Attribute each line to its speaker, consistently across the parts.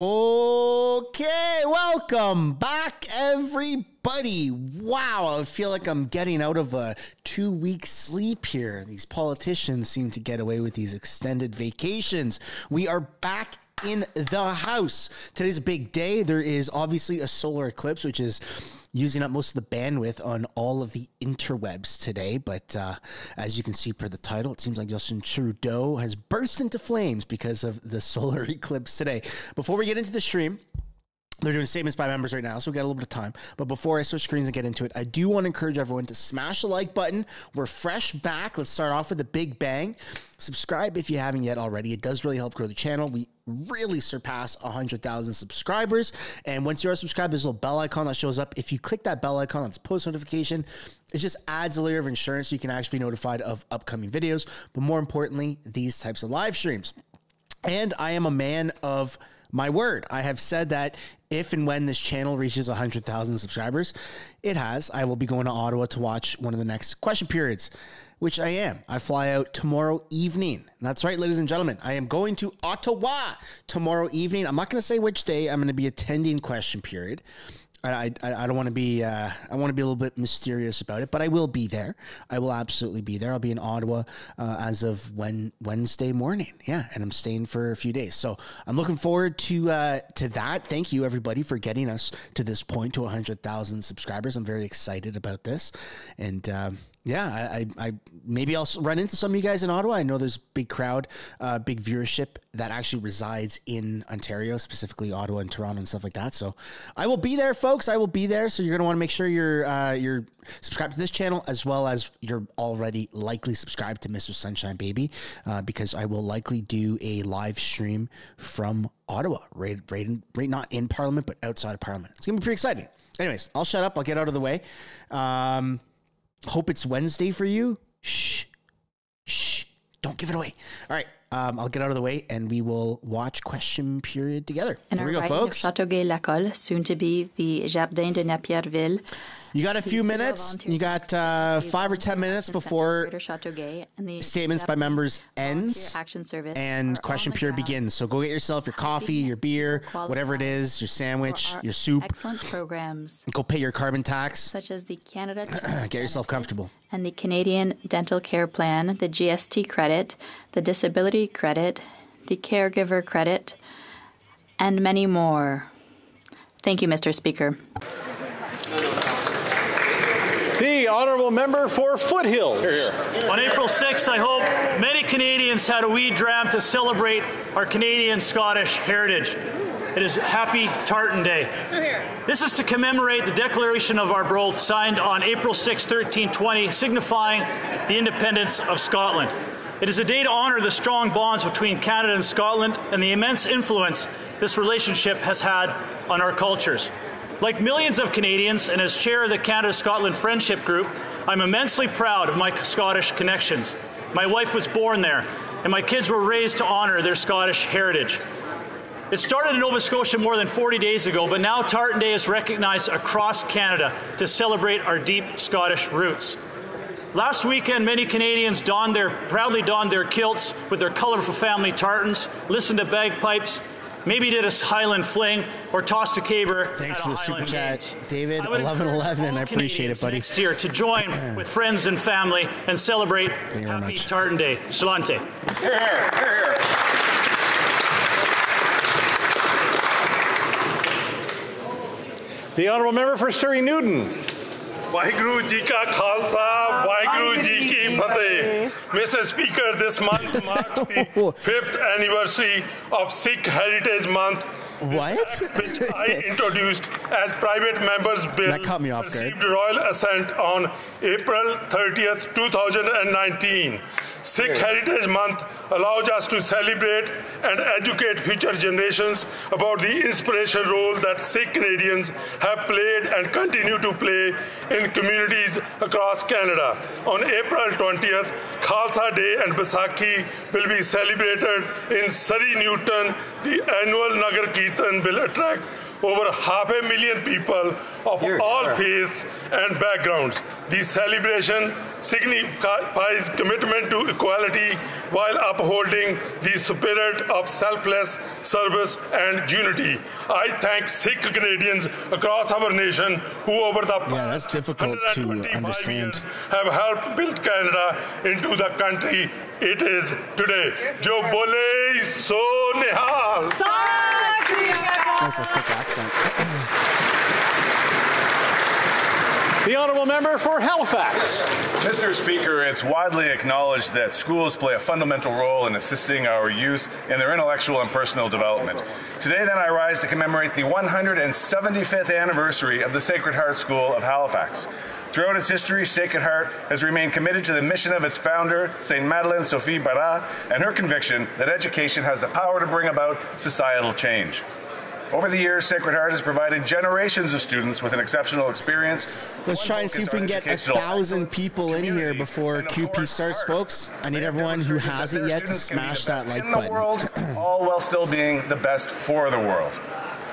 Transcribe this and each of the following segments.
Speaker 1: Okay, welcome back, everybody. Wow, I feel like I'm getting out of a two week sleep here. These politicians seem to get away with these extended vacations. We are back in the house. Today's a big day. There is obviously a solar eclipse, which is using up most of the bandwidth on all of the interwebs today. But uh, as you can see per the title, it seems like Justin Trudeau has burst into flames because of the solar eclipse today. Before we get into the stream, they're doing statements by members right now, so we got a little bit of time. But before I switch screens and get into it, I do want to encourage everyone to smash the like button. We're fresh back. Let's start off with a big bang. Subscribe if you haven't yet already. It does really help grow the channel. We really surpass 100,000 subscribers. And once you are subscribed, there's a little bell icon that shows up. If you click that bell icon, that's post notification. It just adds a layer of insurance so you can actually be notified of upcoming videos. But more importantly, these types of live streams. And I am a man of my word. I have said that if and when this channel reaches 100,000 subscribers, it has, I will be going to Ottawa to watch one of the next question periods, which I am. I fly out tomorrow evening. That's right, ladies and gentlemen. I am going to Ottawa tomorrow evening. I'm not going to say which day I'm going to be attending question period. I, I, I don't want to be uh, I want to be a little bit mysterious about it, but I will be there. I will absolutely be there. I'll be in Ottawa uh, as of when Wednesday morning. Yeah, and I'm staying for a few days, so I'm looking forward to uh, to that. Thank you everybody for getting us to this point to 100,000 subscribers. I'm very excited about this, and um, yeah, I, I, maybe I'll run into some of you guys in Ottawa. I know there's a big crowd, uh, big viewership that actually resides in Ontario, specifically Ottawa and Toronto and stuff like that. So I will be there, folks. I will be there. So you're gonna want to make sure you're uh, you're subscribed to this channel as well as you're already likely subscribed to Mr. Sunshine Baby, uh, because I will likely do a live stream from Ottawa, right, right, in, right, not in Parliament, but outside of Parliament. It's gonna be pretty exciting. Anyways, I'll shut up. I'll get out of the way. Um, Hope it's Wednesday for you. Shh. Shh. Don't give it away. All right. Um, I'll get out of the way and we will watch question period together.
Speaker 2: And Here we go, folks. Châteauguay Lacolle, soon to be the Jardin de Napierville.
Speaker 1: You got a few minutes. You got uh, five or ten minutes before statements by members ends and question period begins. So go get yourself your coffee, your beer, whatever it is, your sandwich, your soup.
Speaker 2: Excellent programs.
Speaker 1: Go pay your carbon tax.
Speaker 2: Such as the Canada.
Speaker 1: get yourself comfortable.
Speaker 2: And the Canadian Dental Care Plan, the GST credit, the Disability credit, the Caregiver credit, and many more. Thank you, Mr. Speaker.
Speaker 3: The honourable member for Foothills. Here,
Speaker 4: here. On April 6th, I hope many Canadians had a wee dram to celebrate our Canadian Scottish heritage. It is Happy Tartan Day. This is to commemorate the declaration of Arbroath signed on April 6, 1320, signifying the independence of Scotland. It is a day to honour the strong bonds between Canada and Scotland and the immense influence this relationship has had on our cultures. Like millions of Canadians, and as chair of the Canada Scotland Friendship Group, I'm immensely proud of my Scottish connections. My wife was born there, and my kids were raised to honour their Scottish heritage. It started in Nova Scotia more than 40 days ago, but now Tartan Day is recognized across Canada to celebrate our deep Scottish roots. Last weekend, many Canadians donned their, proudly donned their kilts with their colourful family tartans, listened to bagpipes, maybe did a Highland fling or tossed a caber.
Speaker 1: Thanks for the super chat, David. Eleven eleven. I appreciate it, buddy.
Speaker 4: Next year to join with friends and family and celebrate Happy Tartan Day. Salante. Here, here, here, here.
Speaker 3: The Honourable Member for Surrey Newton.
Speaker 5: Waheguru Ji Ka Khalsa, Waheguru Ji Ki Fateh. Mr. Speaker, this month marks the fifth anniversary of Sikh Heritage Month.
Speaker 1: What?
Speaker 5: which I introduced as private members bill
Speaker 1: that caught me off
Speaker 5: received guard. royal assent on April 30th, 2019. Sikh Heritage Month allows us to celebrate and educate future generations about the inspirational role that Sikh Canadians have played and continue to play in communities across Canada. On April 20th, Khalsa Day and Baisakhi will be celebrated in Surrey Newton. The annual Nagar Kirtan will attract over half a million people of
Speaker 3: Here,
Speaker 5: all
Speaker 3: here.
Speaker 5: faiths and backgrounds. This celebration signifies commitment to equality while upholding the spirit of selfless service and unity. I thank Sikh Canadians across our nation who, over the
Speaker 1: Yeah, that's
Speaker 5: past
Speaker 1: difficult to understand.
Speaker 5: years, have helped build Canada into the country it is today. Jo bole so nihal.
Speaker 1: That's a thick accent.
Speaker 3: The honourable member for Halifax.
Speaker 6: Mr. Speaker, it's widely acknowledged that schools play a fundamental role in assisting our youth in their intellectual and personal development. Today, then, I rise to commemorate the 175th anniversary of the Sacred Heart School of Halifax. Throughout its history, Sacred Heart has remained committed to the mission of its founder, St. Madeleine Sophie Barat, and her conviction that education has the power to bring about societal change. Over the years, Sacred Heart has provided generations of students with an exceptional experience.
Speaker 1: Let's try and see if we can get a thousand people in here before QP starts, folks. I need everyone who hasn't yet to smash that like
Speaker 6: in the
Speaker 1: button.
Speaker 6: world, all while still being the best for the world.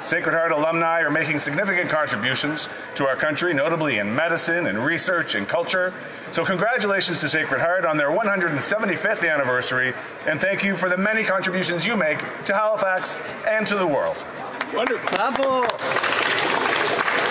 Speaker 6: Sacred Heart alumni are making significant contributions to our country, notably in medicine and research and culture. So, congratulations to Sacred Heart on their 175th anniversary, and thank you for the many contributions you make to Halifax and to the world.
Speaker 3: Wonderful.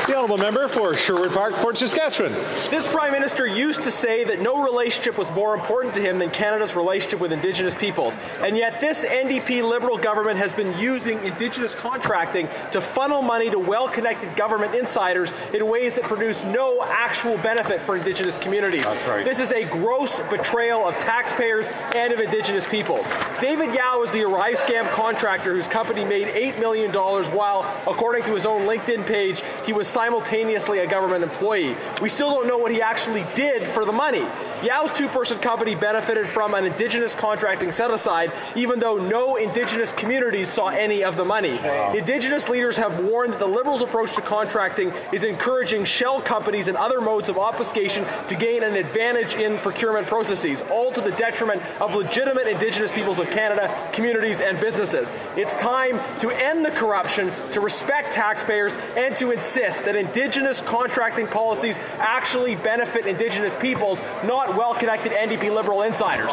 Speaker 3: The honourable member for Sherwood Park, Fort Saskatchewan.
Speaker 7: This Prime Minister used to say that no relationship was more important to him than Canada's relationship with Indigenous peoples. And yet, this NDP Liberal government has been using Indigenous contracting to funnel money to well connected government insiders in ways that produce no actual benefit for Indigenous communities.
Speaker 3: right.
Speaker 7: This is a gross betrayal of taxpayers and of Indigenous peoples. David Yeo is the Arrive Scam contractor whose company made $8 million while, according to his own LinkedIn page, he was simultaneously a government employee. We still don't know what he actually did for the money. Yeo's two person company benefited from an Indigenous contracting set aside, even though no Indigenous communities saw any of the money. Indigenous leaders have warned that the Liberals' approach to contracting is encouraging shell companies and other modes of obfuscation to gain an advantage in procurement processes, all to the detriment of legitimate Indigenous peoples of Canada, communities, and businesses. It's time to end the corruption, to respect taxpayers, and to insist that indigenous contracting policies actually benefit indigenous peoples, not well-connected NDP Liberal insiders.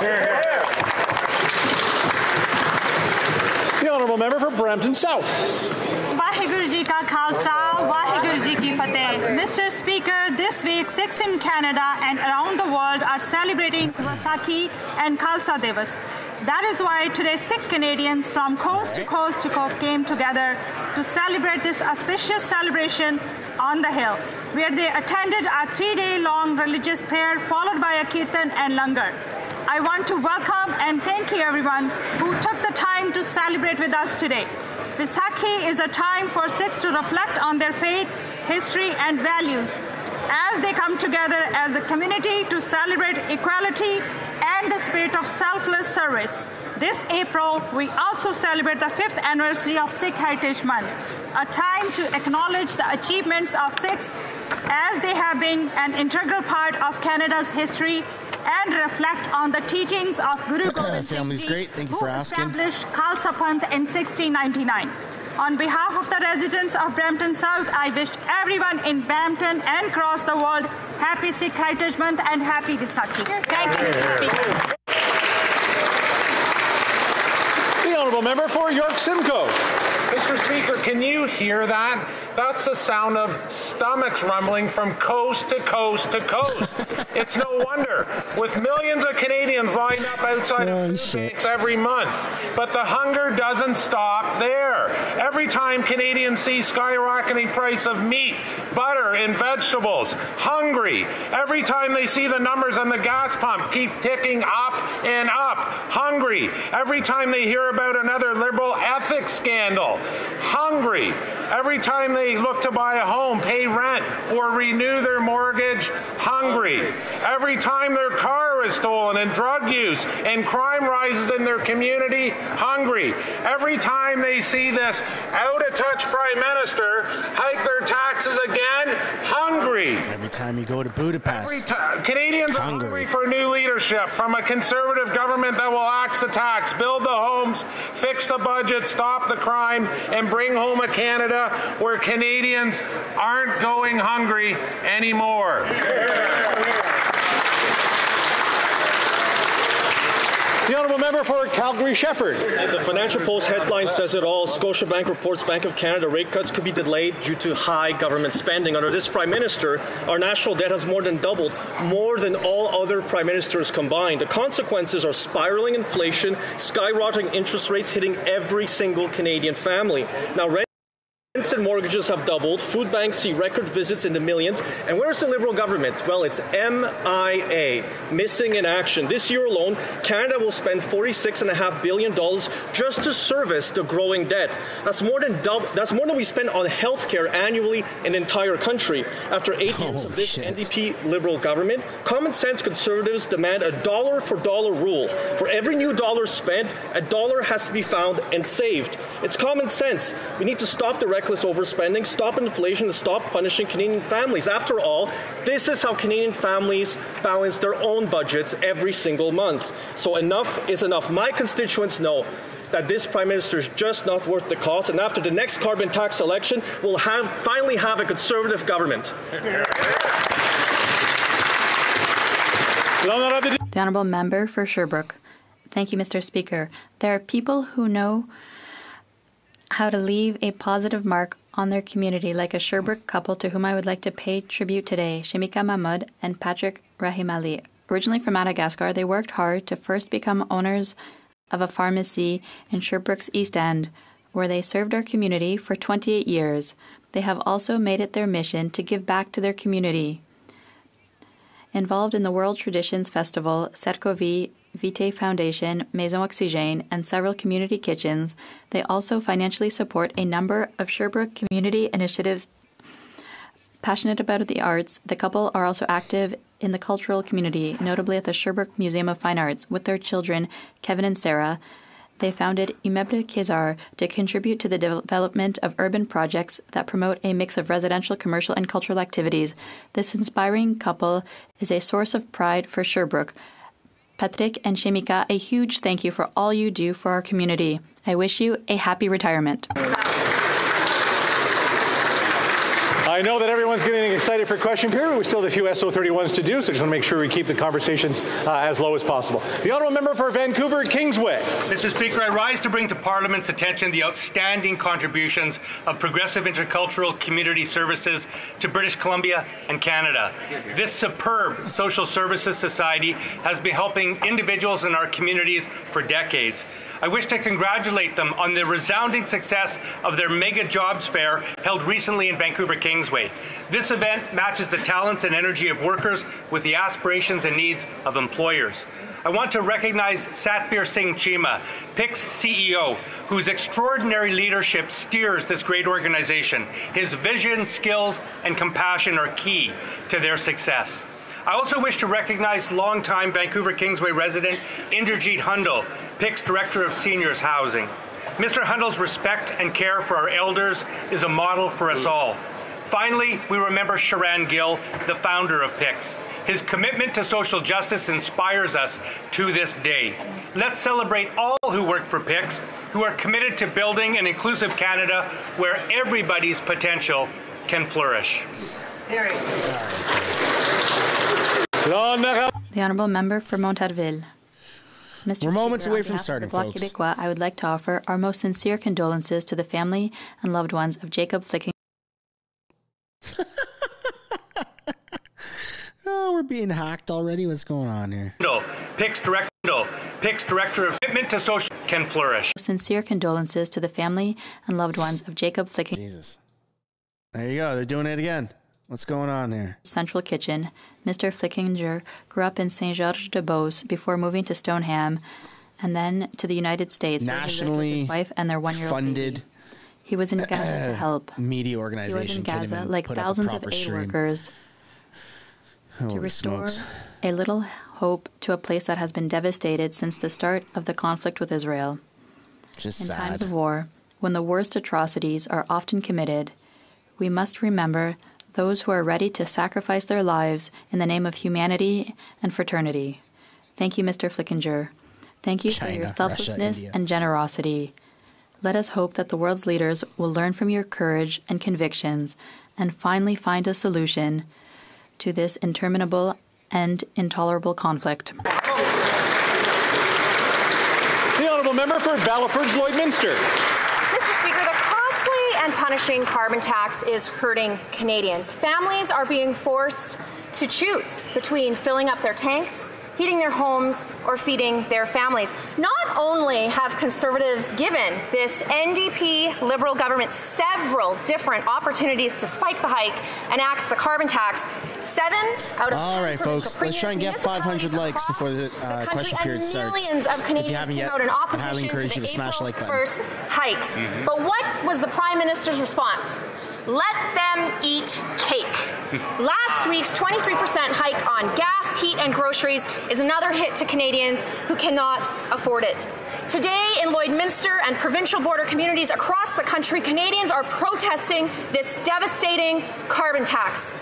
Speaker 3: The Honourable Member for Brampton South.
Speaker 8: Mr. Speaker, this week Sikhs in Canada and around the world are celebrating Vaisakhi and Khalsa Diwas. That is why today Sikh Canadians from coast to coast to coast came together to celebrate this auspicious celebration on the hill, where they attended a three-day long religious prayer followed by a kirtan and langar. I want to welcome and thank you everyone who took the time to celebrate with us today. Vaisakhi is a time for Sikhs to reflect on their faith, history, and values as they come together as a community to celebrate equality and the spirit of selfless service. This April, we also celebrate the fifth anniversary of Sikh Heritage Month, a time to acknowledge the achievements of Sikhs as they have been an integral part of Canada's history and reflect on the teachings of Guru Gobind Singh Ji,
Speaker 1: great. Thank you
Speaker 8: who established Khalsa Panth in 1699. On behalf of the residents of Brampton South, I wish everyone in Brampton and across the world happy Sikh Heritage Month and happy Vaisakhi. Thank you, Mr. Speaker.
Speaker 3: The honourable member for York Simcoe.
Speaker 9: Mr. Speaker, can you hear that? That's the sound of stomachs rumbling from coast to coast to coast. it's no wonder, with millions of Canadians lined up outside
Speaker 1: Oh,
Speaker 9: of food banks every month. But the hunger doesn't stop there. Every time Canadians see skyrocketing price of meat, butter, and vegetables, hungry. Every time they see the numbers on the gas pump keep ticking up and up, hungry. Every time they hear about another liberal ethics scandal, hungry. Every time they look to buy a home, pay rent, or renew their mortgage, hungry. Every time their car is stolen and drug use and crime rises in their community, hungry. Every time they see this out of touch prime minister hike their taxes again, hungry. hungry.
Speaker 1: Every time you go to Budapest.
Speaker 9: Canadians are hungry for new leadership from a conservative government that will axe the tax, build the homes, fix the budget, stop the crime, and bring home a Canada where Canadians aren't going hungry anymore.
Speaker 3: The honourable member for Calgary Shepherd.
Speaker 10: The Financial Post headline says it all. Scotiabank reports Bank of Canada rate cuts could be delayed due to high government spending. Under this Prime Minister, our national debt has more than doubled, more than all other Prime Ministers combined. The consequences are spiraling inflation, skyrocketing interest rates hitting every single Canadian family. Now, Rents and mortgages have doubled. Food banks see record visits in the millions. And where's the Liberal government? Well, it's MIA, missing in action. This year alone, Canada will spend $46.5 billion just to service the growing debt. That's more than double, that's more than we spend on health care annually in the entire country. After eight years of this
Speaker 1: shit.
Speaker 10: NDP Liberal government, common sense conservatives demand a dollar for dollar rule. For every new dollar spent, a dollar has to be found and saved. It's common sense. We need to stop the reckless overspending, stop inflation, stop punishing Canadian families. After all, this is how Canadian families balance their own budgets every single month. So enough is enough. My constituents know that this prime minister is just not worth the cost, and after the next carbon tax election, we'll have, finally have a conservative government.
Speaker 2: The Honourable Member for Sherbrooke. Thank you, Mr. Speaker. There are people who know how to leave a positive mark on their community, like a Sherbrooke couple to whom I would like to pay tribute today, Shemika Mahmoud and Patrick Rahimali. Originally from Madagascar, they worked hard to first become owners of a pharmacy in Sherbrooke's East End, where they served our community for 28 years. They have also made it their mission to give back to their community. Involved in the World Traditions Festival, Sercovi Vitae Foundation, Maison Oxygène, and several community kitchens, they also financially support a number of Sherbrooke community initiatives. Passionate about the arts, the couple are also active in the cultural community, notably at the Sherbrooke Museum of Fine Arts, with their children, Kevin and Sarah. They founded Immeuble Kézar to contribute to the development of urban projects that promote a mix of residential, commercial, and cultural activities. This inspiring couple is a source of pride for Sherbrooke. Patrick and Shemika, a huge thank you for all you do for our community. I wish you a happy retirement.
Speaker 3: I know that everyone's getting excited for question period. We still have a few SO31s to do, so just want to make sure we keep the conversations uh, as low as possible. The honourable member for Vancouver Kingsway.
Speaker 11: Mr. Speaker, I rise to bring to Parliament's attention the outstanding contributions of Progressive Intercultural Community Services to British Columbia and Canada. This superb social services society has been helping individuals in our communities for decades. I wish to congratulate them on the resounding success of their mega jobs fair held recently in Vancouver Kingsway. This event matches the talents and energy of workers with the aspirations and needs of employers. I want to recognize Satbir Singh Chima, PIC's CEO, whose extraordinary leadership steers this great organization. His vision, skills, and compassion are key to their success. I also wish to recognize longtime Vancouver Kingsway resident Inderjeet Hundal, PIC's Director of Seniors Housing. Mr. Hundal's respect and care for our elders is a model for us all. Finally, we remember Charan Gill, the founder of PICS. His commitment to social justice inspires us to this day. Let's celebrate all who work for PICS, who are committed to building an inclusive Canada where everybody's potential can flourish.
Speaker 2: The Honourable Member for Montarville. Mr.
Speaker 1: We're moments
Speaker 2: Speaker,
Speaker 1: away from
Speaker 2: behalf of
Speaker 1: starting,
Speaker 2: the Bloc
Speaker 1: folks.
Speaker 2: Québécois, I would like to offer our most sincere condolences to the family and loved ones of Jacob Flickinger.
Speaker 1: Oh, we're being hacked already. What's going on here?
Speaker 11: Hundal, PIC's director, PIC's director of commitment to social can flourish.
Speaker 2: Sincere condolences to the family and loved ones of Jacob Flickinger.
Speaker 1: Jesus. There you go. They're doing it again. What's going on here?
Speaker 2: Central Kitchen. Mr. Flickinger grew up in Saint Georges de Beauce before moving to Stoneham and then to the United States. where he lived with
Speaker 1: Nationally
Speaker 2: his wife and their one-year-old
Speaker 1: funded
Speaker 2: baby. He was in Gaza to uh, help.
Speaker 1: media
Speaker 2: He was in Gaza, like
Speaker 1: put up a
Speaker 2: thousands of aid
Speaker 1: stream.
Speaker 2: workers,
Speaker 1: Holy
Speaker 2: to restore
Speaker 1: smokes.
Speaker 2: a little hope to a place that has been devastated since the start of the conflict with Israel.
Speaker 1: Just
Speaker 2: In
Speaker 1: sad.
Speaker 2: times of war, when the worst atrocities are often committed, we must remember those who are ready to sacrifice their lives in the name of humanity and fraternity. Thank you, Mr. Flickinger. Thank you
Speaker 1: China,
Speaker 2: for your selflessness
Speaker 1: India.
Speaker 2: and generosity. Let us hope that the world's leaders will learn from your courage and convictions and finally find a solution to this interminable and intolerable conflict.
Speaker 3: The honourable member for Battlefords Lloydminster.
Speaker 12: Mr. Speaker, the costly and punishing carbon tax is hurting Canadians. Families are being forced to choose between filling up their tanks, heating their homes, or feeding their families. Not only have Conservatives given this NDP Liberal government several different opportunities to spike the hike and axe the carbon tax, seven out of
Speaker 1: All
Speaker 12: 10
Speaker 1: right, folks, let's try and get 500 likes before the uh, question period starts.
Speaker 12: Millions of
Speaker 1: If you haven't
Speaker 12: came
Speaker 1: yet,
Speaker 12: out in
Speaker 1: I
Speaker 12: opposition
Speaker 1: highly encourage
Speaker 12: to
Speaker 1: you to
Speaker 12: the
Speaker 1: smash the like button.
Speaker 12: 1st hike.
Speaker 1: Mhm.
Speaker 12: But what was the Prime Minister's response? Let them eat cake. Last week's 23% hike on gas, heat, and groceries is another hit to Canadians who cannot afford it. Today in Lloydminster and provincial border communities across the country, Canadians are protesting this devastating carbon tax.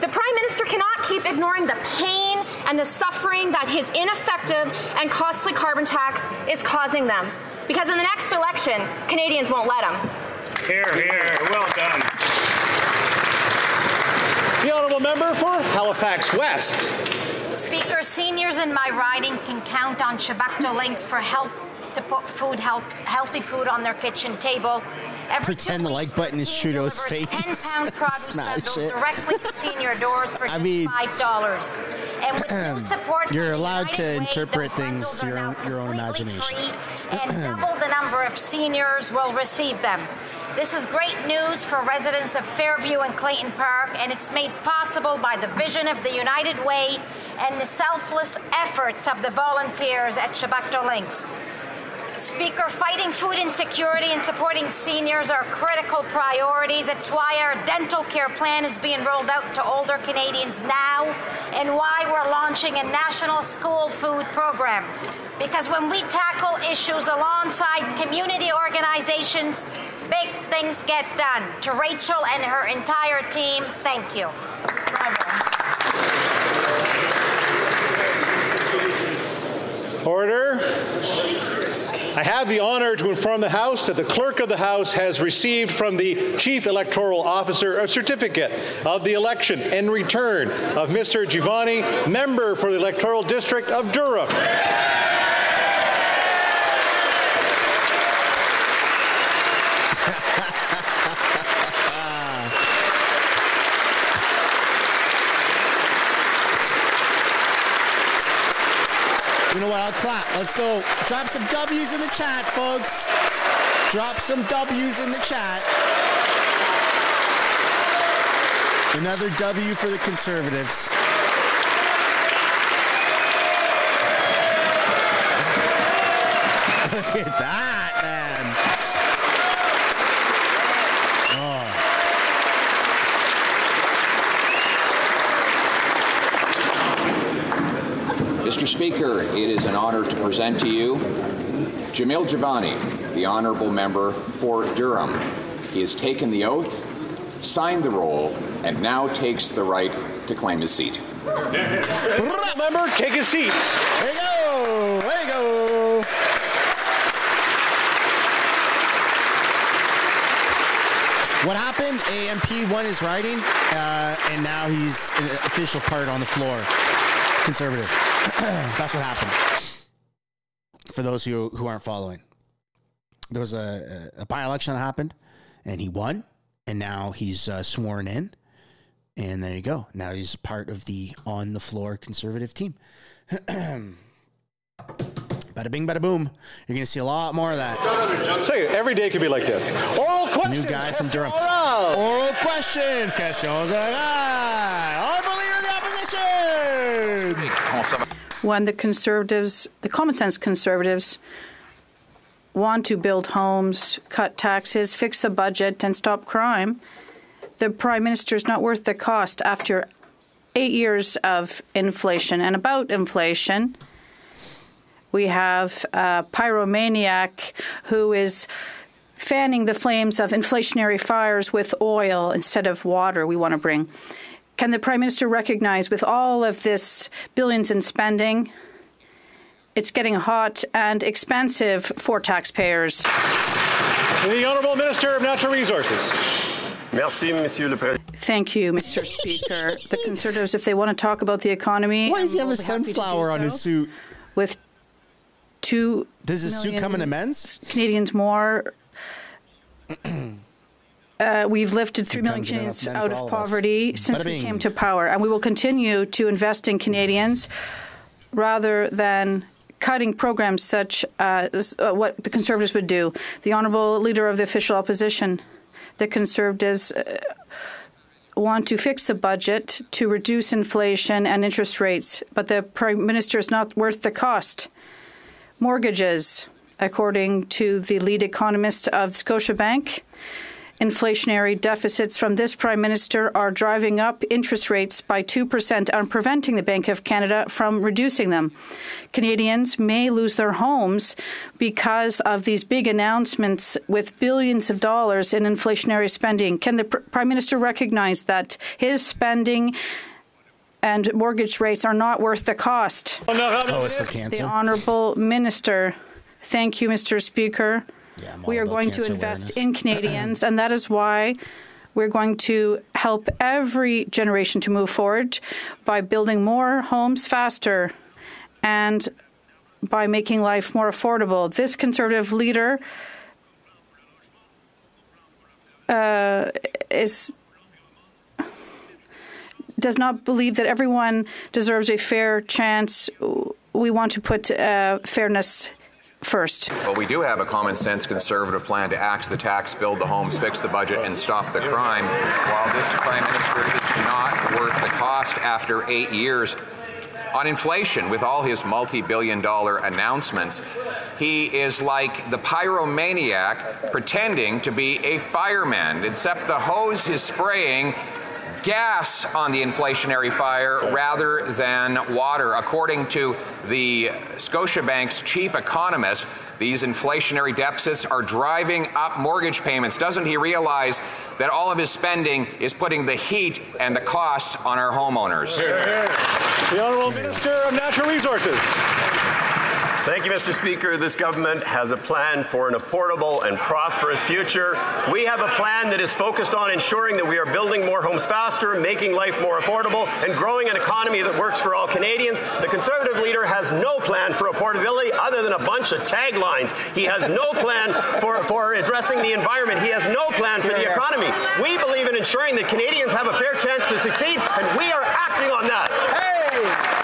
Speaker 12: The Prime Minister cannot keep ignoring the pain and the suffering that his ineffective and costly carbon tax is causing them. Because in the next election, Canadians won't let him.
Speaker 11: Here, here. Well done.
Speaker 3: The honourable member for Halifax West.
Speaker 13: Speaker, seniors in my riding can count on Chebucto Links for help to put food, help, healthy food on their kitchen table. Every
Speaker 1: Pretend the like button is Trudeau's face.
Speaker 13: 10 pound produce
Speaker 1: Smash
Speaker 13: bundles
Speaker 1: it.
Speaker 13: directly to senior doors for
Speaker 1: I
Speaker 13: just
Speaker 1: mean-
Speaker 13: $5. And with no support
Speaker 1: You're allowed to
Speaker 13: United Way,
Speaker 1: interpret things your own, your own imagination.
Speaker 13: free, and double the number of seniors will receive them. This is great news for residents of Fairview and Clayton Park, and it's made possible by the vision of the United Way and the selfless efforts of the volunteers at Chebucto Links. Speaker, fighting food insecurity and supporting seniors are critical priorities. It's why our dental care plan is being rolled out to older Canadians now and why we're launching a national school food program. Because when we tackle issues alongside community organizations, big things get done. To Rachel and her entire team, thank you.
Speaker 3: Order. I have the honor to inform the House that the Clerk of the House has received from the Chief Electoral Officer a certificate of the election and return of Mr. Jivani, member for the Electoral District of Durham.
Speaker 1: You know what? I'll clap. Let's go. Drop some W's in the chat, folks. Drop some W's in the chat. Another W for the conservatives. Look at that, man.
Speaker 14: Mr. Speaker, it is an honor to present to you Jamil Jivani, the honorable member for Durham. He has taken the oath, signed the roll, and now takes the right to claim his seat.
Speaker 3: Member, take a seat.
Speaker 1: There you go. There you go. What happened? AMP won his riding, uh, and now he's an official part on the floor. Conservative. That's what happened. For those who who aren't following, there was a, a, a by election that happened, and he won, and now he's uh, sworn in, and there you go. Now he's part of the on the floor conservative team. Bada bing, bada boom. You're going to see a lot more of that.
Speaker 3: Say every day could be like this. Oral questions.
Speaker 1: New guy from Durham.
Speaker 3: Oral.
Speaker 1: Oral questions. Questions. Honorable leader of the opposition.
Speaker 15: When the conservatives, the common sense conservatives, want to build homes, cut taxes, fix the budget, and stop crime, the prime minister is not worth the cost after eight years of inflation. And about inflation, we have a pyromaniac who is fanning the flames of inflationary fires with oil instead of water we want to bring. Can the Prime Minister recognize, with all of this billions in spending, it's getting hot and expensive for taxpayers?
Speaker 3: The Honourable Minister of Natural Resources.
Speaker 16: Merci, Monsieur le Président.
Speaker 15: Thank you, Mr. Speaker. The Conservatives, if they want to talk about the economy,
Speaker 1: Why does he have a
Speaker 15: be happy
Speaker 1: sunflower on his suit?
Speaker 15: With two
Speaker 1: Does his suit come in
Speaker 15: million
Speaker 1: immense?
Speaker 15: Canadians more. Uh, we've lifted 3 million Canadians out of
Speaker 1: us.
Speaker 15: poverty since
Speaker 1: Bada
Speaker 15: we
Speaker 1: bing.
Speaker 15: came to power, and we will continue to invest in Canadians rather than cutting programs such as uh, what the Conservatives would do. The Honourable Leader of the Official Opposition, the Conservatives. Uh, want to fix the budget to reduce inflation and interest rates, but the Prime Minister is not worth the cost. Mortgages, according to the lead economist of Scotiabank, inflationary deficits from this Prime Minister are driving up interest rates by 2% and preventing the Bank of Canada from reducing them. Canadians may lose their homes because of these big announcements with billions of dollars in inflationary spending. Can the pr- Prime Minister recognize that his spending and mortgage rates are not worth the cost?
Speaker 1: Oh, it's for
Speaker 15: The. Honourable Minister. Thank you, Mr. Speaker. We are going to invest
Speaker 1: awareness.
Speaker 15: in Canadians, and that is why we're going to help every generation to move forward by building more homes faster and by making life more affordable. This Conservative leader uh, is does not believe that everyone deserves a fair chance. We want to put uh, fairness first.
Speaker 14: Well, we do have a common sense conservative plan to axe the tax, build the homes, fix the budget, and stop the crime. While this prime minister is not worth the cost after eight years. On inflation, with all his multi billion dollar announcements, he is like the pyromaniac pretending to be a fireman, except the hose is spraying gas on the inflationary fire rather than water. According to the Scotiabank's chief economist, these inflationary deficits are driving up mortgage payments. Doesn't he realize that all of his spending is putting the heat and the costs on our homeowners?
Speaker 3: The Honourable Minister of Natural Resources.
Speaker 16: Thank you, Mr. Speaker. This government has a plan for an affordable and prosperous future. We have a plan that is focused on ensuring that we are building more homes faster, making life more affordable, and growing an economy that works for all Canadians. The Conservative leader has no plan for affordability other than a bunch of taglines. He has no plan for, for addressing the environment. He has no plan for the economy. We believe in ensuring that Canadians have a fair chance to succeed, and we are acting on that.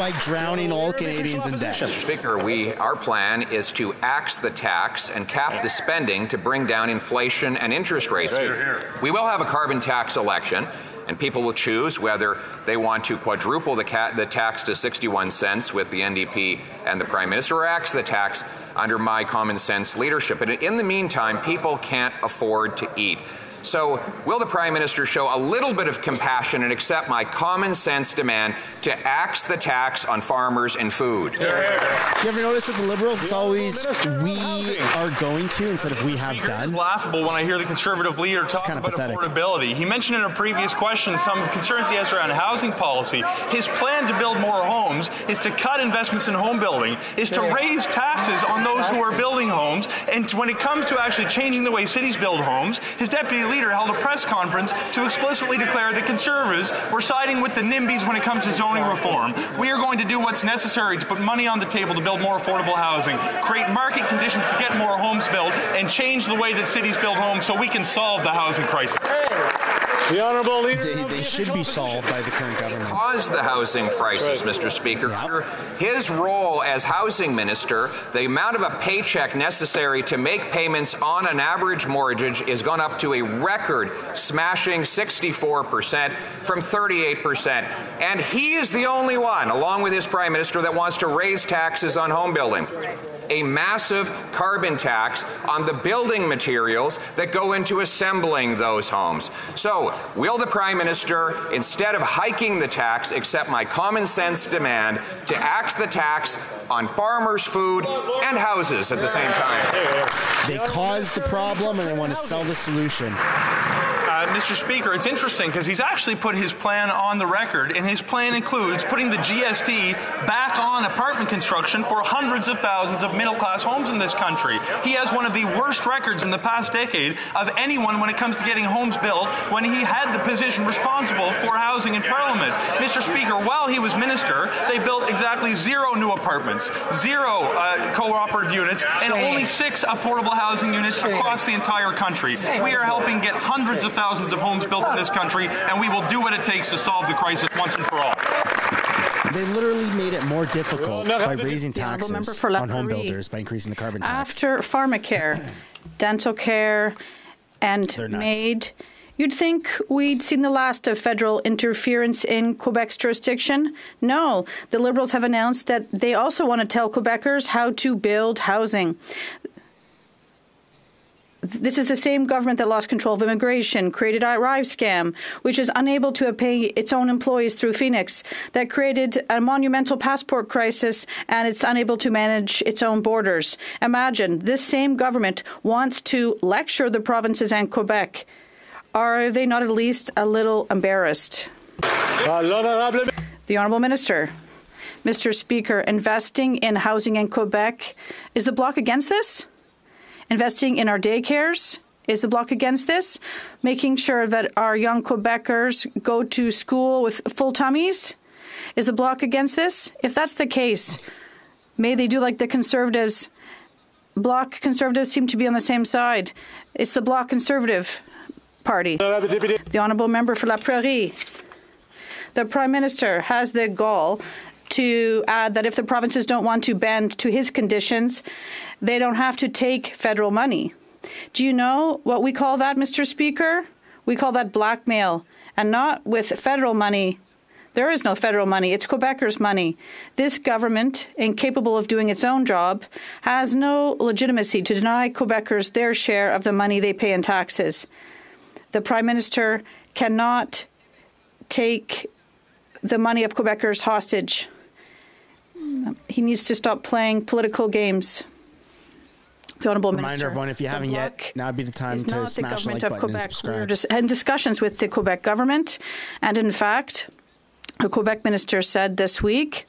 Speaker 1: By drowning all Canadians in debt.
Speaker 14: Mr. Speaker, we our plan is to axe the tax and cap the spending to bring down inflation and interest rates. We will have a carbon tax election. And people will choose whether they want to quadruple the, ca- the tax to 61 cents with the NDP and the Prime Minister, or axe the tax under my common sense leadership. And in the meantime, people can't afford to eat. So, will the Prime Minister show a little bit of compassion and accept my common sense demand to axe the tax on farmers and food?
Speaker 1: You ever notice that the Liberals, it's always we are going to instead of we have
Speaker 17: It's
Speaker 1: done?
Speaker 17: laughable when I hear the conservative leader talk about
Speaker 1: pathetic.
Speaker 17: affordability. He mentioned in a previous question some concerns he has around housing policy. His plan to build more homes is to cut investments in home building, is to raise taxes on those who are building homes, and when it comes to actually changing the way cities build homes, his deputy leader held a press conference to explicitly declare that conservatives were siding with the NIMBYs when it comes to zoning reform. We are going to do what's necessary to put money on the table to build more affordable housing, create market conditions to get more homes built, and change the way that cities build homes so we can solve the housing crisis.
Speaker 3: The Honourable Leader.
Speaker 1: They, they should be solved by the current government.
Speaker 14: caused the housing crisis, Mr. Speaker. Under His role as housing minister, the amount of a paycheck necessary to make payments on an average mortgage is gone up to a record smashing 64% from 38%. And he is the only one, along with his prime minister, that wants to raise taxes on home building. A massive carbon tax on the building materials that go into assembling those homes. So, will the Prime Minister, instead of hiking the tax, accept my common sense demand to axe the tax on farmers' food and houses at the same time?
Speaker 1: They caused the problem and they want to sell the solution.
Speaker 17: Uh, Mr. Speaker, it's interesting because he's actually put his plan on the record, and his plan includes putting the GST back on apartment construction for hundreds of thousands of middle class homes in this country. He has one of the worst records in the past decade of anyone when it comes to getting homes built when he had the position responsible for housing in Parliament. Mr. Speaker, while he was minister, they built exactly zero new apartments, zero uh, cooperative units, and only six affordable housing units across the entire country. We are helping get hundreds of thousands of homes built in this country, and we will do what it takes to solve the crisis once and for all.
Speaker 1: They literally made it more difficult by raising
Speaker 15: The honourable member
Speaker 1: taxes
Speaker 15: for
Speaker 1: on home builders by increasing the carbon tax.
Speaker 15: After pharmacare, dental care, and MAID, you'd think we'd seen the last of federal interference in Quebec's jurisdiction. No, the Liberals have announced that they also want to tell Quebecers how to build housing. This is the same government that lost control of immigration, created Arrive scam, which is unable to pay its own employees through Phoenix, that created a monumental passport crisis, and it's unable to manage its own borders. Imagine this same government wants to lecture the provinces and Quebec. Are they not at least a little embarrassed? The Honourable Minister. Mr. Speaker, investing in housing in Quebec, is the Bloc against this? Investing in our daycares? Is the Bloc against this? Making sure that our young Quebecers go to school with full tummies? Is the Bloc against this? If that's the case, may they do like the Conservatives. Bloc Conservatives seem to be on the same side. It's the Bloc Conservative Party. The Honourable Member for La Prairie. The Prime Minister has the gall to add that if the provinces don't want to bend to his conditions, they don't have to take federal money. Do you know what we call that, Mr. Speaker? We call that blackmail, and not with federal money. There is no federal money. It's Quebecers' money. This government, incapable of doing its own job, has no legitimacy to deny Quebecers their share of the money they pay in taxes. The Prime Minister cannot take the money of Quebecers hostage. He needs to stop playing political games. The Honourable
Speaker 1: Reminder
Speaker 15: Minister.
Speaker 1: everyone, if you haven't yet, now would be the time to
Speaker 15: not
Speaker 1: smash the like
Speaker 15: government of
Speaker 1: button and
Speaker 15: Quebec. We're
Speaker 1: subscribe.
Speaker 15: just in discussions with the Quebec government, and in fact, the Quebec minister said this week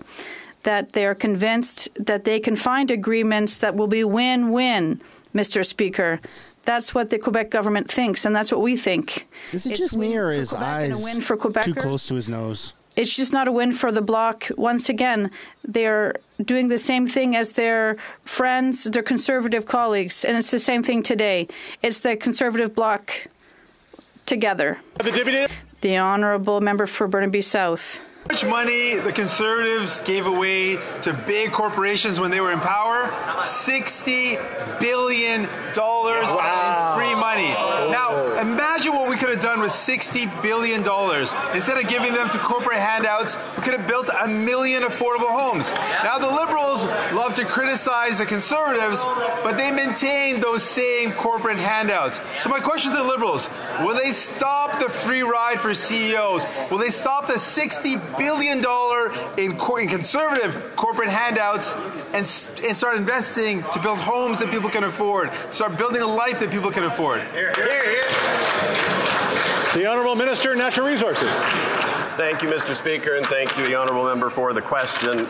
Speaker 15: that they are convinced that they can find agreements that will be win-win. Mr. Speaker, that's what the Quebec government thinks, and that's what we think.
Speaker 1: Is it
Speaker 15: It's
Speaker 1: just me or
Speaker 15: for
Speaker 1: his
Speaker 15: Quebec a
Speaker 1: eyes
Speaker 15: win for
Speaker 1: too close to his nose?
Speaker 15: It's just not a win for the bloc. Once again, they're doing the same thing as their friends, their conservative colleagues, and it's the same thing today. It's the conservative bloc together. The honourable member for Burnaby South.
Speaker 18: How much money the Conservatives gave away to big corporations when they were in power? $60 billion in free money. Now, imagine what we could have done with $60 billion. Instead of giving them to corporate handouts, we could have built a million affordable homes. Now, the Liberals love to criticize the Conservatives, but they maintain those same corporate handouts. So, my question to the Liberals will they stop the free ride for CEOs? Will they stop the $60 billion in, co- in conservative corporate handouts and, s- and start investing to build homes that people can afford? Start building a life that people can afford.
Speaker 3: The Honourable Minister, of Natural Resources.
Speaker 16: Thank you, Mr. Speaker, and thank you, the honourable member, for the question.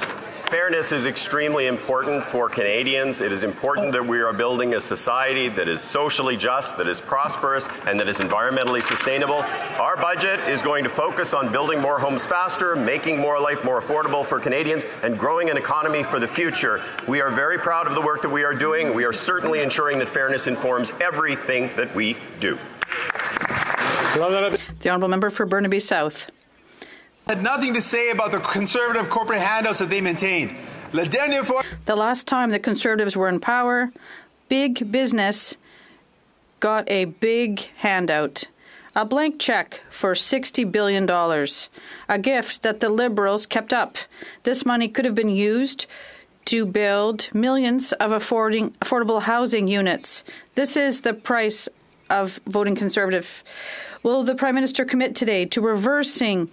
Speaker 16: Fairness is extremely important for Canadians. It is important that we are building a society that is socially just, that is prosperous, and that is environmentally sustainable. Our budget is going to focus on building more homes faster, making more life more affordable for Canadians, and growing an economy for the future. We are very proud of the work that we are doing. We are certainly ensuring that fairness informs everything that we do.
Speaker 15: The honourable member for Burnaby South.
Speaker 18: Had nothing to say about the conservative corporate handouts that they maintained.
Speaker 15: The last time the Conservatives were in power, big business got a big handout. A blank check for $60 billion. A gift that the Liberals kept up. This money could have been used to build millions of affordable housing units. This is the price of voting Conservative. Will the Prime Minister commit today to reversing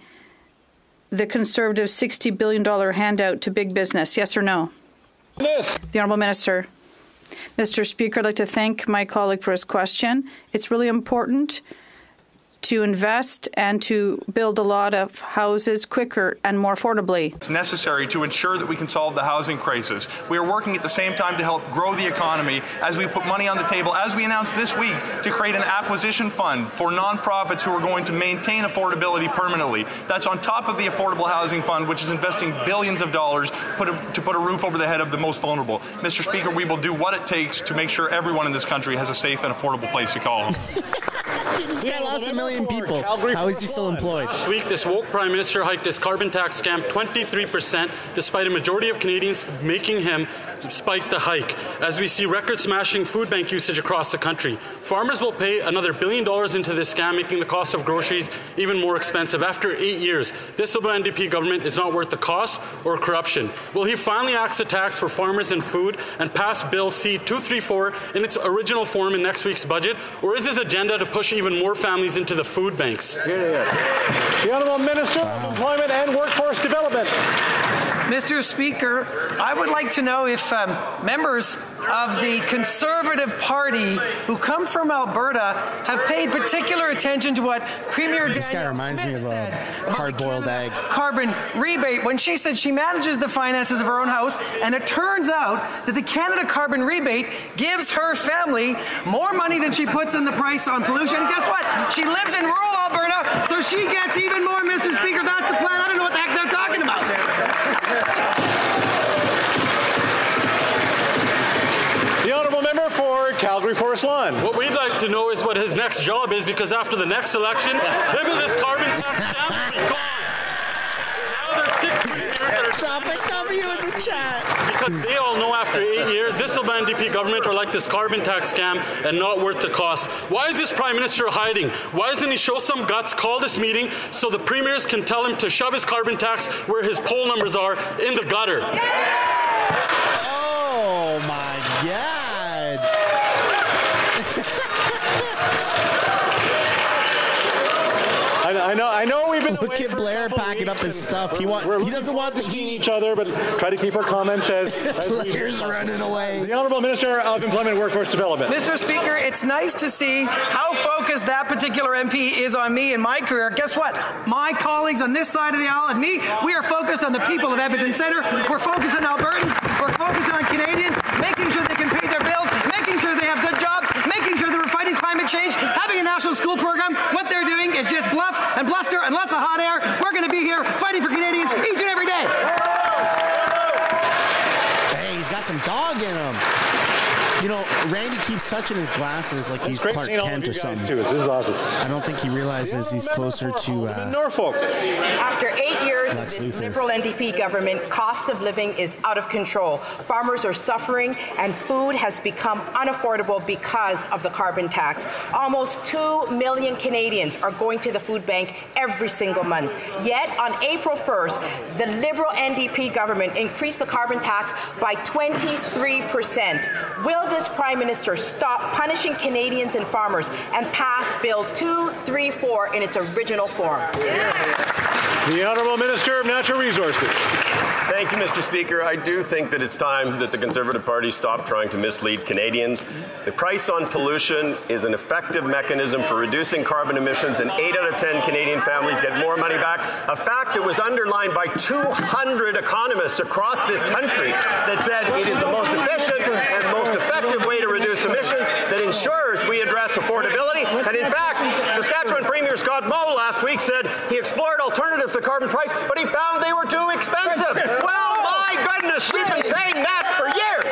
Speaker 15: the Conservative $60 billion handout to big business? Yes or no?
Speaker 3: Yes.
Speaker 15: The Honourable Minister. Mr. Speaker, I'd like to thank my colleague for his question. It's really important to invest and to build a lot of houses quicker and more affordably.
Speaker 17: It's necessary to ensure that we can solve the housing crisis. We are working at the same time to help grow the economy as we put money on the table, as we announced this week, to create an acquisition fund for nonprofits who are going to maintain affordability permanently. That's on top of the Affordable Housing Fund, which is investing billions of dollars put a, to put a roof over the head of the most vulnerable. Mr. Speaker, we will do what it takes to make sure everyone in this country has a safe and affordable place to call home.
Speaker 1: this guy lost a million people. How is he still employed?
Speaker 19: Last week, this woke prime minister hiked his carbon tax scam 23%, despite a majority of Canadians making him spike the hike. As we see record smashing food bank usage across the country, farmers will pay another billion dollars into this scam, making the cost of groceries even more expensive. After eight years, this Liberal NDP government is not worth the cost or corruption. Will he finally axe a tax for farmers and food and pass Bill C 234 in its original form in next week's budget? Or is his agenda to push even more families into the food banks?
Speaker 3: The Honourable Minister of Employment and Workforce Development.
Speaker 20: Mr. Speaker, I would like to know if um, members of the Conservative Party who come from Alberta have paid particular attention to what Premier
Speaker 1: This guy
Speaker 20: Danielle
Speaker 1: reminds me
Speaker 20: Smith
Speaker 1: of
Speaker 20: said
Speaker 1: a hard-boiled egg.
Speaker 20: carbon rebate when she said she manages the finances of her own house and it turns out that the Canada carbon rebate gives her family more money than she puts in the price on pollution. And guess what? She lives in rural Alberta, so she gets even more, Mr. Speaker. That's the plan. I don't know what the heck they're talking about.
Speaker 3: The Honourable Member for Calgary Forest Lawn.
Speaker 19: What we'd like to know is what his next job is, because after the next election, maybe this carbon tax scam will be gone. Now there's six premiers that are
Speaker 1: Drop a W
Speaker 19: because they all know after eight years, this Alberta NDP government are like this carbon tax scam and not worth the cost. Why is this Prime Minister hiding? Why doesn't he show some guts, call this meeting so the premiers can tell him to shove his carbon tax where his poll numbers are in the gutter?
Speaker 1: Oh my God.
Speaker 3: I, I know. I know we've been
Speaker 1: Look at Blair packing up his stuff. He want. He doesn't want the heat.
Speaker 3: each other, but try to keep our comments as. as
Speaker 1: Blair's running away.
Speaker 3: The Honourable Minister of Employment and Workforce Development.
Speaker 20: Mr. Speaker, it's nice to see how focused that particular MP is on me and my career. Guess what? My colleagues on this side of the aisle and me, we are focused on the people of Edmonton Centre. We're focused on Albertans. We're focused on Canadians, making sure they can pay their bills, making sure they have good jobs, making sure that we're fighting climate change, having a national school program. What they're doing is just bluff and bluster and lots of hot air. We're going to be here fighting for Canadians each and every day.
Speaker 1: Hey, he's got some dog in him. You know, Randy keeps touching his glasses like he's Clark Kent or something.
Speaker 3: too. This is awesome.
Speaker 1: I don't think he realizes he's closer to. Uh,
Speaker 3: Norfolk.
Speaker 21: After eight years
Speaker 1: Lex
Speaker 21: of this
Speaker 1: Luthor.
Speaker 21: Liberal NDP government, cost of living is out of control. Farmers are suffering, and food has become unaffordable because of the carbon tax. Almost 2 million Canadians are going to the food bank every single month. Yet, on April 1st, the Liberal NDP government increased the carbon tax by 23%. Will this Prime Minister stop punishing Canadians and farmers and pass Bill 234 in its original form?
Speaker 3: The Honourable Minister of Natural Resources.
Speaker 16: Thank you, Mr. Speaker. I do think that it's time that the Conservative Party stop trying to mislead Canadians. The price on pollution is an effective mechanism for reducing carbon emissions, and 8 out of 10 Canadian families get more money back. A fact that was underlined by 200 economists across this country that said it is the most efficient and most effective way to reduce emissions that ensures we address affordability. And in fact, Saskatchewan Premier Scott Moe last week said he explored alternatives to carbon price, but he found they were too expensive. Well, my goodness, we've been saying that for years.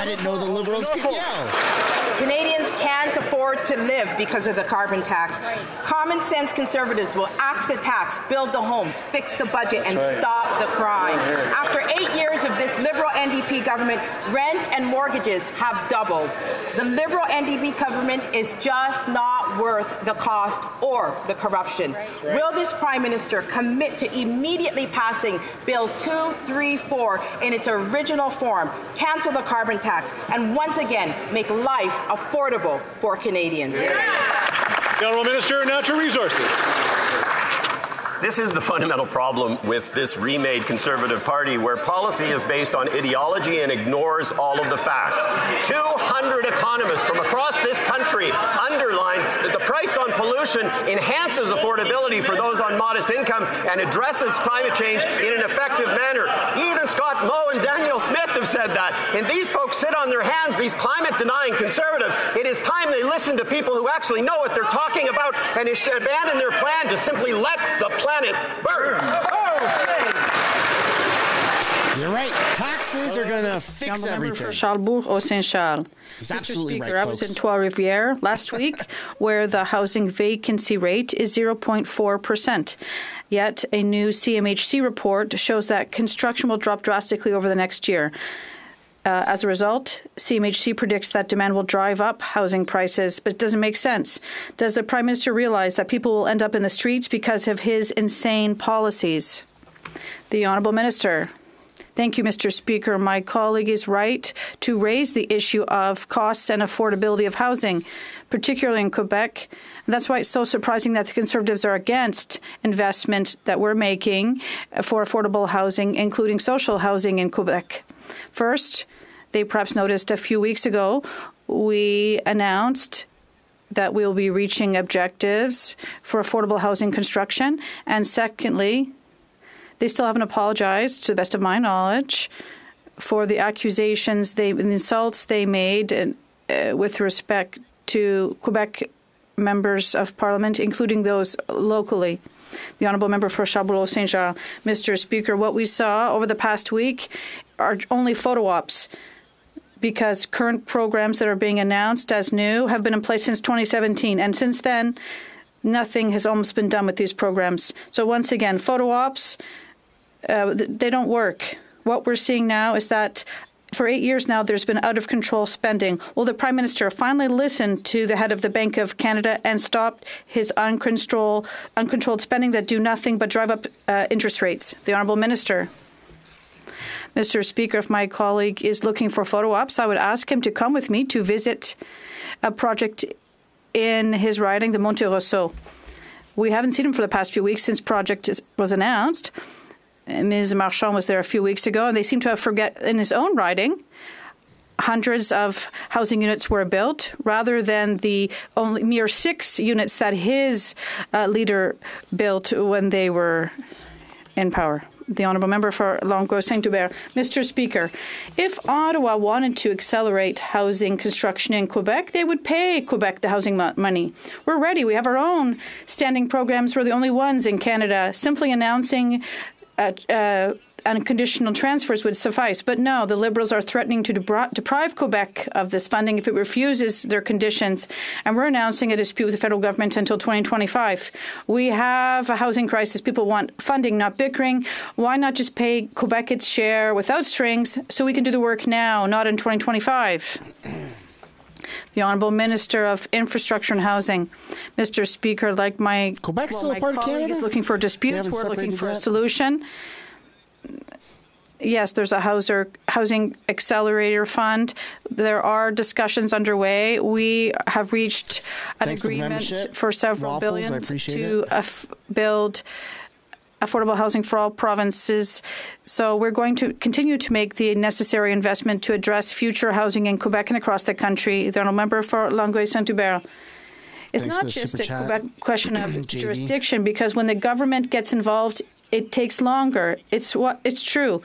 Speaker 1: I didn't know the Liberals could yell.
Speaker 21: Canadians can't afford to live because of the carbon tax. Common sense conservatives will axe the tax, build the homes, fix the budget, and
Speaker 22: right.
Speaker 21: stop the crime. After eight years of this Liberal NDP government, rent and mortgages have doubled. The Liberal NDP government is just not not worth the cost or the corruption. Will this Prime Minister commit to immediately passing Bill 234 in its original form, cancel the carbon tax, and once again make life affordable for Canadians?
Speaker 3: The Honourable Minister of Natural Resources.
Speaker 16: This is the fundamental problem with this remade Conservative Party, where policy is based on ideology and ignores all of the facts. 200 economists from across this country underline that the price on pollution enhances affordability for those on modest incomes and addresses climate change in an effective manner. Even Scott Moe and Danielle Smith have said that. And these folks sit on their hands, these climate denying conservatives. It is time they listen to people who actually know what they're talking about and abandon their plan to simply let the planet burn.
Speaker 1: Oh, You're right. Taxes are going to fix
Speaker 15: Honourable
Speaker 1: everything.
Speaker 15: for Charlesbourg Haute Saint Charles.
Speaker 1: He's
Speaker 15: Mr.
Speaker 1: absolutely
Speaker 15: Speaker,
Speaker 1: right,
Speaker 15: I was in Trois-Rivières last week, where the housing vacancy rate is 0.4%. Yet a new CMHC report shows that construction will drop drastically over the next year. Uh, as a result, CMHC predicts that demand will drive up housing prices, but it doesn't make sense. Does the Prime Minister realize that people will end up in the streets because of his insane policies? The Honourable Minister. Thank you, Mr. Speaker. My colleague is right to raise the issue of costs and affordability of housing, particularly in Quebec. And that's why it's so surprising that the Conservatives are against investment that we're making for affordable housing, including social housing in Quebec. First, they perhaps noticed a few weeks ago, we announced that we will be reaching objectives for affordable housing construction. And secondly, they still haven't apologized, to the best of my knowledge, for the accusations they, the insults they made and, uh, with respect to Quebec members of Parliament, including those locally. The honourable member for Charbonneau Saint Jean, Mr. Speaker, what we saw over the past week are only photo ops because current programs that are being announced as new have been in place since 2017. And since then, nothing has almost been done with these programs. So, once again, photo ops, uh, they don't work. What we're seeing now is that for eight years now, there's been out of control spending. Will the Prime Minister finally listen to the head of the Bank of Canada and stop his uncontrolled, uncontrolled spending that do nothing but drive up uh, interest rates? The Honourable Minister. Mr. Speaker, if my colleague is looking for photo ops, I would ask him to come with me to visit a project in his riding, the Monte Rosso. We haven't seen him for the past few weeks since project was announced. Ms. Marchand was there a few weeks ago, and they seem to have forget in his own riding. Hundreds of housing units were built, rather than the only mere six units that his uh, leader built when they were in power the honourable member for Longueuil Saint Hubert. Mr. Speaker, if Ottawa wanted to accelerate housing construction in Quebec, they would pay Quebec the housing mo- money. We're ready. We have our own standing programs. We're the only ones in Canada. Simply announcing uh, uh, unconditional transfers would suffice. But no, the Liberals are threatening to deprive Quebec of this funding if it refuses their conditions. And we're announcing a dispute with the federal government until 2025. We have a housing crisis. People want funding, not bickering. Why not just pay Quebec its share without strings so we can do the work now, not in 2025? The Honourable Minister of Infrastructure and Housing, Mr. Speaker, like my
Speaker 1: Quebec's
Speaker 15: well,
Speaker 1: still a
Speaker 15: my colleague
Speaker 1: Canada?
Speaker 15: is looking for disputes. We're looking for a solution. Yes, there's a houser, housing accelerator fund. There are discussions underway. We have reached an
Speaker 1: Thanks
Speaker 15: agreement
Speaker 1: membership.
Speaker 15: for several
Speaker 1: Waffles,
Speaker 15: billions to aff- build affordable housing for all provinces. So we're going to continue to make the necessary investment to address future housing in Quebec and across the country. The honourable member for Longueuil Saint Hubert. It's
Speaker 1: Thanks
Speaker 15: not just a question of jurisdiction because when the government gets involved, it takes longer. It's what it's true.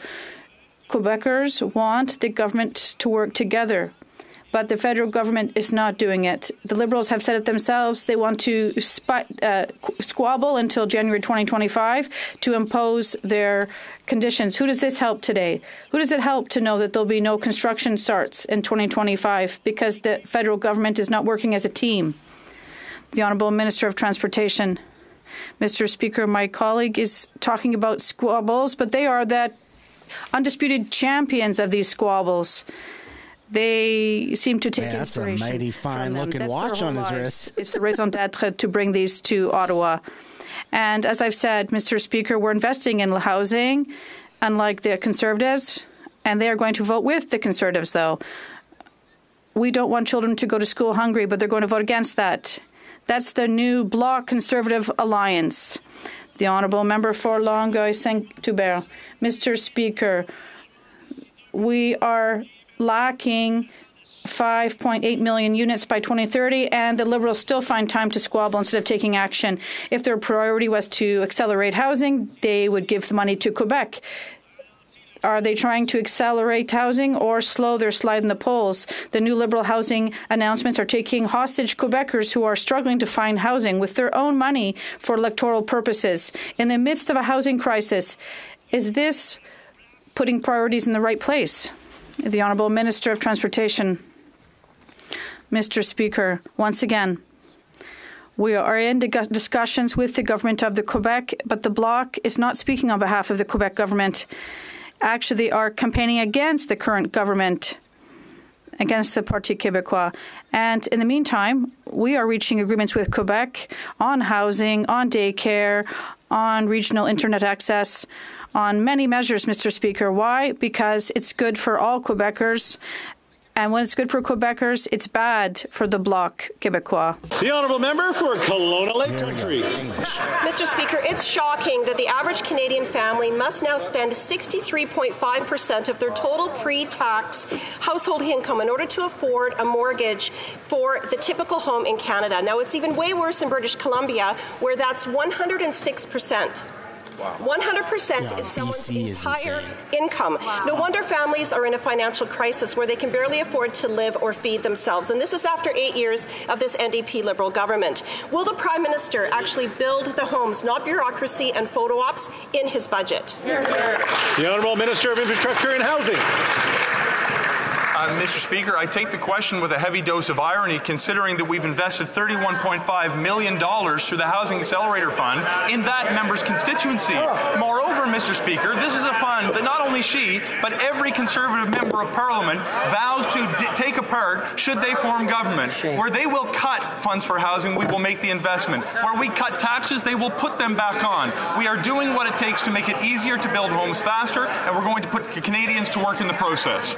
Speaker 15: Quebecers want the government to work together, but the federal government is not doing it. The Liberals have said it themselves. They want to uh, squabble until January 2025 to impose their conditions. Who does this help today? Who does it help to know that there'll be no construction starts in 2025 because the federal government is not working as a team? The Honourable Minister of Transportation. Mr. Speaker, my colleague is talking about squabbles, but they are that undisputed champions of these squabbles. they seem to take
Speaker 1: Man, that's a mighty fine looking
Speaker 15: That's
Speaker 1: watch on his
Speaker 15: lives.
Speaker 1: wrist.
Speaker 15: It's the raison d'etre to bring these to Ottawa. And as I've said, Mr. Speaker, we're investing in housing, unlike the Conservatives, and they are going to vote with the Conservatives, though. We don't want children to go to school hungry, but they're going to vote against that. That's the new Bloc Conservative Alliance. The Honourable Member for Longueuil Saint Hubert. Mr. Speaker, we are lacking 5.8 million units by 2030, and the Liberals still find time to squabble instead of taking action. If their priority was to accelerate housing, they would give the money to Quebec. Are they trying to accelerate housing or slow their slide in the polls? The new Liberal housing announcements are taking hostage Quebecers who are struggling to find housing with their own money for electoral purposes. In the midst of a housing crisis, is this putting priorities in the right place? The Honourable Minister of Transportation. Mr. Speaker, once again, we are in discussions with the government of the Quebec, but the Bloc is not speaking on behalf of the Quebec government. Actually, are campaigning against the current government, against the Parti Québécois. And in the meantime, we are reaching agreements with Quebec on housing, on daycare, on regional internet access, on many measures, Mr. Speaker. Why? Because it's good for all Quebecers. And when it's good for Quebecers, it's bad for the Bloc Québécois.
Speaker 3: The Honourable Member for Kelowna Lake Country.
Speaker 23: Mr. Speaker, it's shocking that the average Canadian family must now spend 63.5% of their total pre tax household income in order to afford a mortgage for the typical home in Canada. Now, it's even way worse in British Columbia, where that's 106%. 100%
Speaker 1: Yeah,
Speaker 23: is someone's
Speaker 1: BC
Speaker 23: entire
Speaker 1: insane.
Speaker 23: income. No wonder families are in a financial crisis where they can barely afford to live or feed themselves. And this is after eight years of this NDP Liberal government. Will the Prime Minister actually build the homes, not bureaucracy and photo ops, in his budget?
Speaker 3: The Honourable Minister of Infrastructure and Housing.
Speaker 17: Uh, Mr. Speaker, I take the question with a heavy dose of irony, considering that we've invested $31.5 million through the Housing Accelerator Fund in that member's constituency. Moreover, Mr. Speaker, this is a fund that not only she, but every Conservative member of Parliament vows to take apart should they form government. Where they will cut funds for housing, we will make the investment. Where we cut taxes, they will put them back on. We are doing what it takes to make it easier to build homes faster, and we're going to put Canadians to work in the process.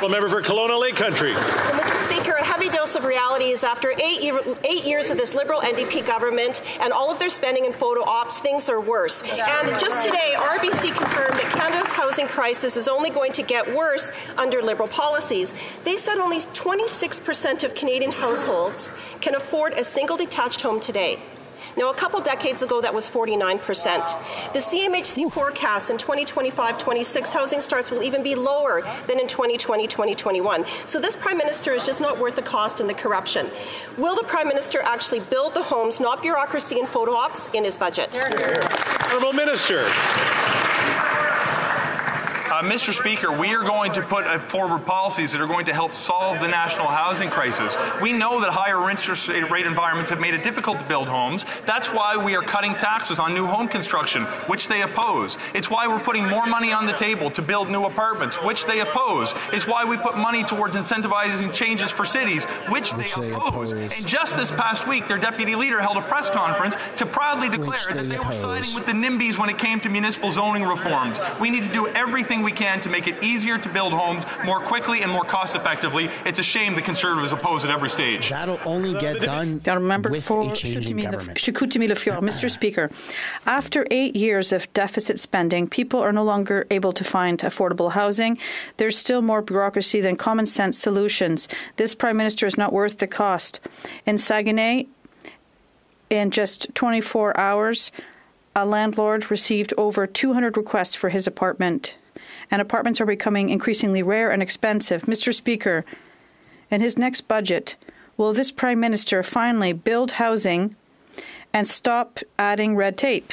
Speaker 3: Well, member for Kelowna Lake Country.
Speaker 23: Mr. Speaker, a heavy dose of reality is after eight, year, eight years of this Liberal NDP government and all of their spending and photo ops, things are worse. And just today, RBC confirmed that Canada's housing crisis is only going to get worse under Liberal policies. They said only 26% of Canadian households can afford a single detached home today. Now, a couple decades ago, that was 49%. The CMHC forecasts in 2025 26 housing starts will even be lower than in 2020 2021. So, this Prime Minister is just not worth the cost and the corruption. Will the Prime Minister actually build the homes, not bureaucracy and photo ops, in his budget?
Speaker 3: Honourable Minister.
Speaker 17: Uh, Mr. Speaker, we are going to put uh, forward policies that are going to help solve the national housing crisis. We know that higher interest rate environments have made it difficult to build homes. That's why we are cutting taxes on new home construction, which they oppose. It's why we're putting more money on the table to build new apartments, which they oppose. It's why we put money towards incentivizing changes for cities, which, they, oppose. And just this past week, their deputy leader held a press conference to proudly declare that they were siding with the NIMBYs when it came to municipal zoning reforms. We need to do everything we can to make it easier to build homes more quickly and more cost effectively. It's a shame the Conservatives oppose at every stage.
Speaker 1: That'll only get done
Speaker 15: remember
Speaker 1: with
Speaker 15: for
Speaker 1: a changing government.
Speaker 15: Chicoutimi Le Mr. Speaker, after eight years of deficit spending, people are no longer able to find affordable housing. There's still more bureaucracy than common sense solutions. This Prime Minister is not worth the cost. In Saguenay, in just 24 hours, a landlord received over 200 requests for his apartment, and apartments are becoming increasingly rare and expensive. Mr. Speaker, in his next budget, will this Prime Minister finally build housing and stop adding red tape?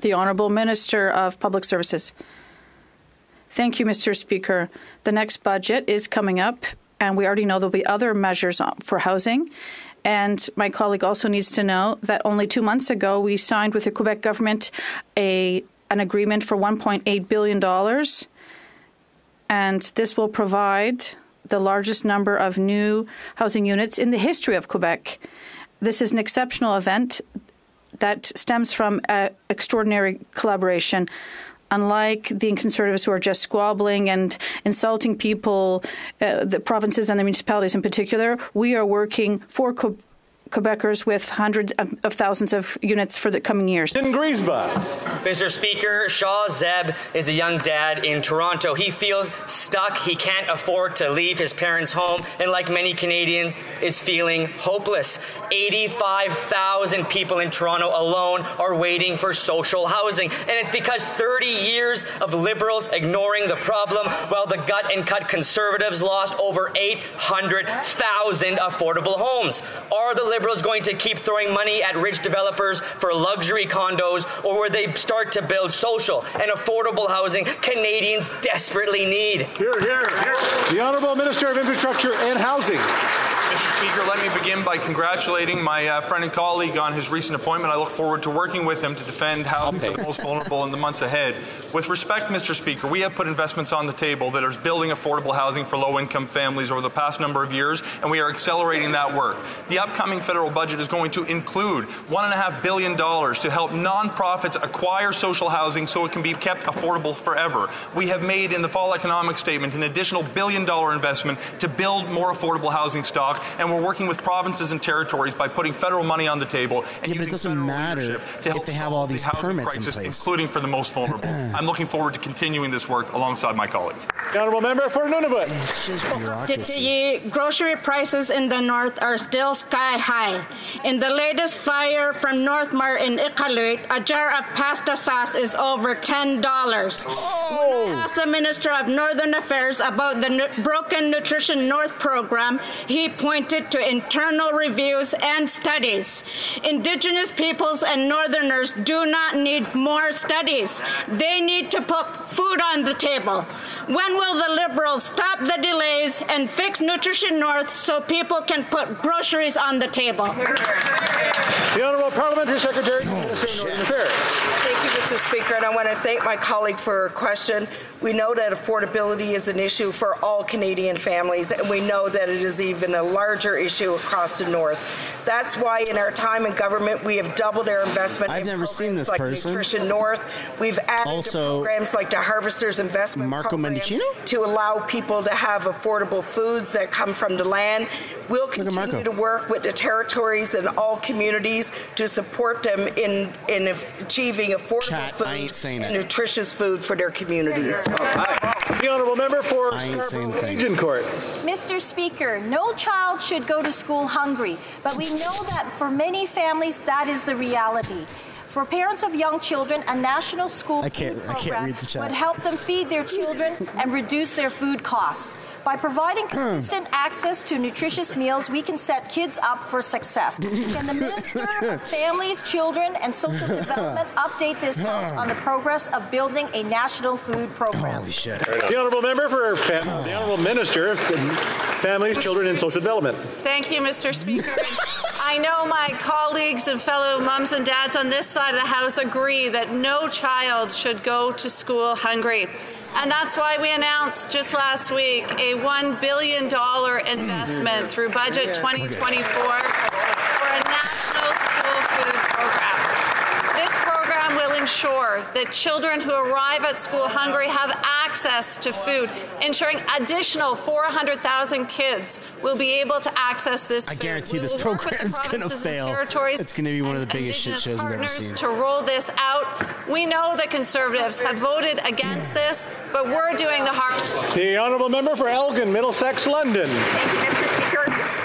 Speaker 15: The Honourable Minister of Public Services. Thank you, Mr. Speaker. The next budget is coming up, and we already know there'll be other measures for housing. And my colleague also needs to know that only two months ago we signed with the Quebec government a an agreement for 1.8 billion dollars and this will provide the largest number of new housing units in the history of Quebec. This is an exceptional event that stems from uh, extraordinary collaboration. Unlike the Conservatives who are just squabbling and insulting people, uh, the provinces and the municipalities in particular, we are working for Quebec Quebecers with hundreds of thousands of units for the coming years.
Speaker 3: In Griesbach.
Speaker 24: Mr. Speaker, Shaw Zeb is a young dad in Toronto. He feels stuck. He can't afford to leave his parents' home, and like many Canadians, is feeling hopeless. 85,000 people in Toronto alone are waiting for social housing, and it's because 30 years of Liberals ignoring the problem while the gut and cut Conservatives lost over 800,000 affordable homes. Are the Liberals going to keep throwing money at rich developers for luxury condos, or where they start to build social and affordable housing Canadians desperately need?
Speaker 3: Here, here, here. The Honourable Minister of Infrastructure and Housing.
Speaker 17: Mr. Speaker, let me begin by congratulating my uh, friend and colleague on his recent appointment. I look forward to working with him to defend housing for the most vulnerable in the months ahead. With respect, Mr. Speaker, we have put investments on the table that are building affordable housing for low-income families over the past number of years, and we are accelerating that work. The upcoming federal budget is going to include $1.5 billion to help nonprofits acquire social housing so it can be kept affordable forever. We have made in the fall economic statement an additional billion dollar investment to build more affordable housing stock, and we're working with provinces and territories by putting federal money on the table and
Speaker 1: yeah, but it doesn't matter
Speaker 17: to help
Speaker 1: if they have all these
Speaker 17: the
Speaker 1: permits
Speaker 17: crisis,
Speaker 1: in place.
Speaker 17: including for the most vulnerable. I'm looking forward to continuing this work alongside my colleague.
Speaker 3: The Honourable Member for Nunavut.
Speaker 1: It's just
Speaker 8: The
Speaker 1: bureaucracy.
Speaker 8: grocery prices in the north are still sky high. In the latest flyer from NorthMart in Iqaluit, a jar of pasta sauce is over $10. When I asked the Minister of Northern Affairs about the nu- Broken Nutrition North program, he pointed to internal reviews and studies. Indigenous peoples and Northerners do not need more studies. They need to put food on the table. When will the Liberals stop the delays and fix Nutrition North so people can put groceries on the table?
Speaker 3: The Honourable Parliamentary Secretary, Minister of Northern oh,
Speaker 22: Thank you, Mr. Speaker, and I want to thank my colleague for her question. We know that affordability is an issue for all Canadian families, and we know that it is even a larger issue across the north. That's why, in our time in government, we have doubled our investment
Speaker 1: I've
Speaker 22: in
Speaker 1: never
Speaker 22: programs
Speaker 1: seen this
Speaker 22: like
Speaker 1: person.
Speaker 22: Nutrition North. We've added
Speaker 1: Also,
Speaker 22: programs like the Harvesters Investment
Speaker 1: Marco
Speaker 22: Program
Speaker 1: Mendicino?
Speaker 22: to allow people to have affordable foods that come from the land. We'll continue to work with the territories and all communities to support them in in achieving affordable
Speaker 1: Chat,
Speaker 22: food
Speaker 1: I ain't saying
Speaker 22: and nutritious food for their communities.
Speaker 3: The Honourable Member for
Speaker 1: I ain't
Speaker 3: Scarborough
Speaker 1: a thing.
Speaker 3: Agincourt.
Speaker 25: Mr. Speaker, no child should go to school hungry, but we know that for many families that is the reality. For parents of young children, a national school
Speaker 1: I can't-
Speaker 25: food
Speaker 1: I can't
Speaker 25: program
Speaker 1: read the chat.
Speaker 25: would help them feed their children and reduce their food costs. By providing hmm. consistent access to nutritious meals, we can set kids up for success. Can the Minister of Families, Children and Social Development update this House hmm. on the progress of building a national food program?
Speaker 1: Holy shit.
Speaker 3: The Honourable Member for fam- hmm. the Honourable Minister of Families, Children and Social Development.
Speaker 26: Thank you, Mr. Speaker. I know my colleagues and fellow mums and dads on this side of the House agree that no child should go to school hungry. And that's why we announced just last week a $1 billion investment through Budget 2024 for a national school food program. This program will ensure that children who arrive at school hungry have access to food, ensuring additional 400,000 kids will be able to access this
Speaker 1: I
Speaker 26: food.
Speaker 1: guarantee
Speaker 26: We
Speaker 1: this
Speaker 26: will work with the
Speaker 1: program's gonna fail.
Speaker 26: territories
Speaker 1: It's gonna be one of the biggest shit shows we've ever
Speaker 26: partners
Speaker 1: seen.
Speaker 26: to roll this out. We know that Conservatives have voted against this, but we're doing the hard.
Speaker 3: The Honourable Member for Elgin, Middlesex, London.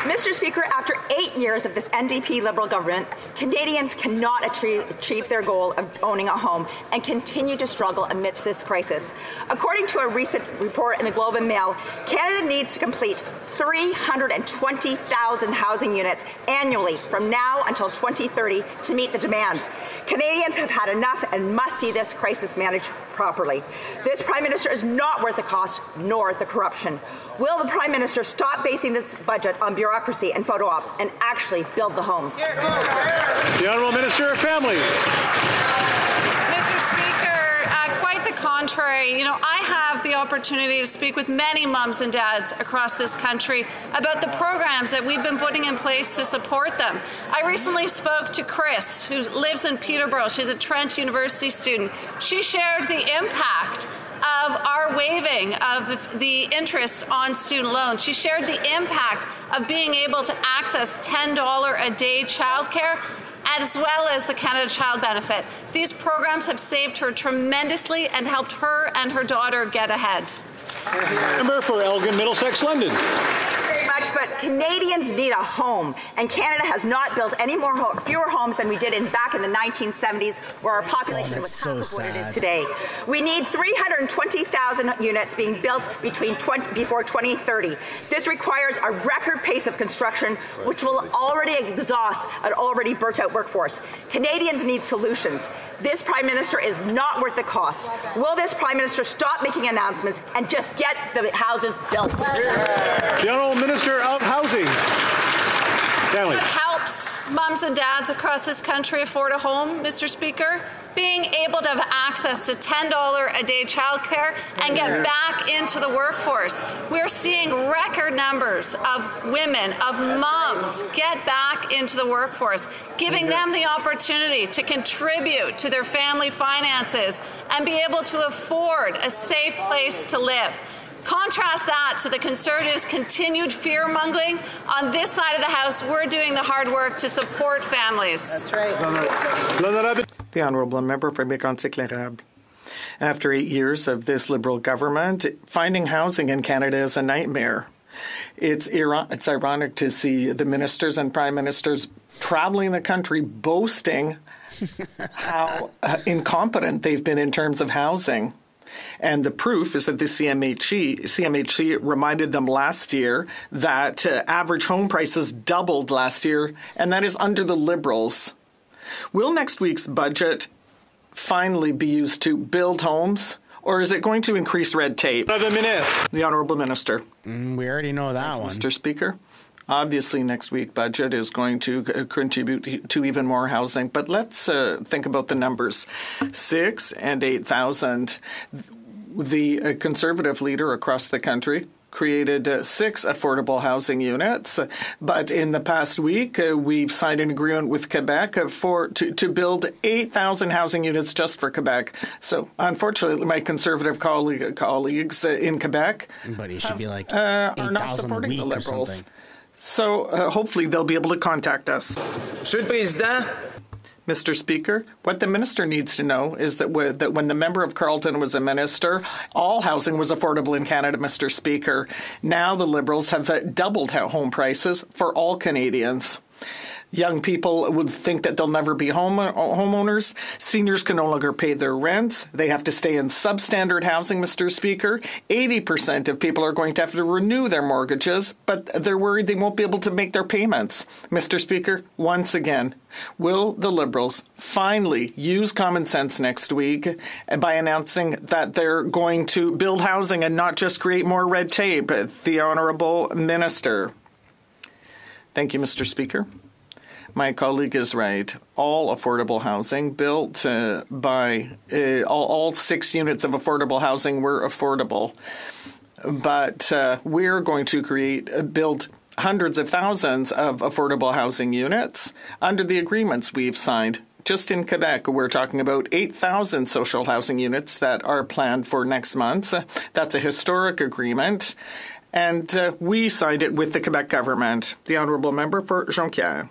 Speaker 27: Mr. Speaker. After eight years of this NDP Liberal government, Canadians cannot achieve, achieve their goal of owning a home and continue to struggle amidst this crisis. According to a recent report in the Globe and Mail, Canada needs to complete 320,000 housing units annually from now until 2030 to meet the demand. Canadians have had enough and must see this crisis managed properly. This Prime Minister is not worth the cost nor the corruption. Will the Prime Minister stop basing this budget on bureaucracy and photo ops and actually build the homes?
Speaker 3: The Honourable Minister of Families.
Speaker 26: Mr. Speaker, uh, quite the contrary. You know, I have the opportunity to speak with many moms and dads across this country about the programs that we've been putting in place to support them. I recently spoke to Chris, who lives in Peterborough. She's a Trent University student. She shared the impact waiving of the, the, interest on student loans. She shared the impact of being able to access $10 a day childcare as well as the Canada Child Benefit. These programs have saved her tremendously and helped her and her daughter get ahead.
Speaker 3: Member for Elgin, Middlesex, London
Speaker 27: Canadians need a home, and Canada has not built any more ho- fewer homes than we did in back in the 1970s, where our oh, population oh, was half of what it is today. We need 320,000 units being built between 20, before 2030. This requires a record pace of construction, which will already exhaust an already burnt-out workforce. Canadians need solutions. This Prime Minister is not worth the cost. Will this Prime Minister stop making announcements and just get the houses built?
Speaker 3: The Honourable Minister of Housing. Stanley.
Speaker 26: Helps moms and dads across this country afford a home, Mr. Speaker? being able to have access to $10 a day childcare and get back into the workforce. We're seeing record numbers of women, of moms get back into the workforce, giving them the opportunity to contribute to their family finances and be able to afford a safe place to live. Contrast that to the Conservatives' continued fear mongering. On this side of the House, we're doing the hard work to support families.
Speaker 25: That's right.
Speaker 28: The Honourable Member for Mégantic L'Érable. After eight years of this Liberal government, finding housing in Canada is a nightmare. It's, it's ironic to see the ministers and prime ministers traveling the country boasting how uh, incompetent they've been in terms of housing. And the proof is that the CMHC, CMHC reminded them last year that uh, average home prices doubled last year, and that is under the Liberals. Will next week's budget finally be used to build homes? Or is it going to increase red tape? The Honourable Minister.
Speaker 1: Mm, we already know that one.
Speaker 28: Mr. Speaker. Obviously, next week budget is going to contribute to even more housing, but let's uh, think about the numbers: six and eight thousand. The uh, conservative leader across the country created uh, six affordable housing units. But in the past week, uh, we've signed an agreement with Quebec for to, to build 8,000 housing units just for Quebec. So unfortunately, my conservative colleague, colleagues uh, in Quebec
Speaker 1: but he should be like uh, are not supporting the Liberals.
Speaker 28: So uh, hopefully they'll be able to contact us.
Speaker 29: Monsieur le Président,
Speaker 28: Mr. Speaker, what the minister needs to know is that, that when the member of Carleton was a minister, all housing was affordable in Canada, Mr. Speaker. Now the Liberals have uh, doubled home prices for all Canadians. Young people would think that they'll never be home uh, homeowners. Seniors can no longer pay their rents. They have to stay in substandard housing, Mr. Speaker. 80% of people are going to have to renew their mortgages, but they're worried they won't be able to make their payments. Mr. Speaker, once again, will the Liberals finally use common sense next week by announcing that they're going to build housing and not just create more red tape? The Honourable Minister. Thank you, Mr. Speaker. My colleague is right. All affordable housing built uh, by uh, all, all, six units of affordable housing were affordable. But uh, we're going to create, uh, build hundreds of thousands of affordable housing units under the agreements we've signed. Just in Quebec, we're talking about 8,000 social housing units that are planned for next month. That's a historic agreement. And uh, we signed it with the Quebec government. The Honourable Member for Jonquière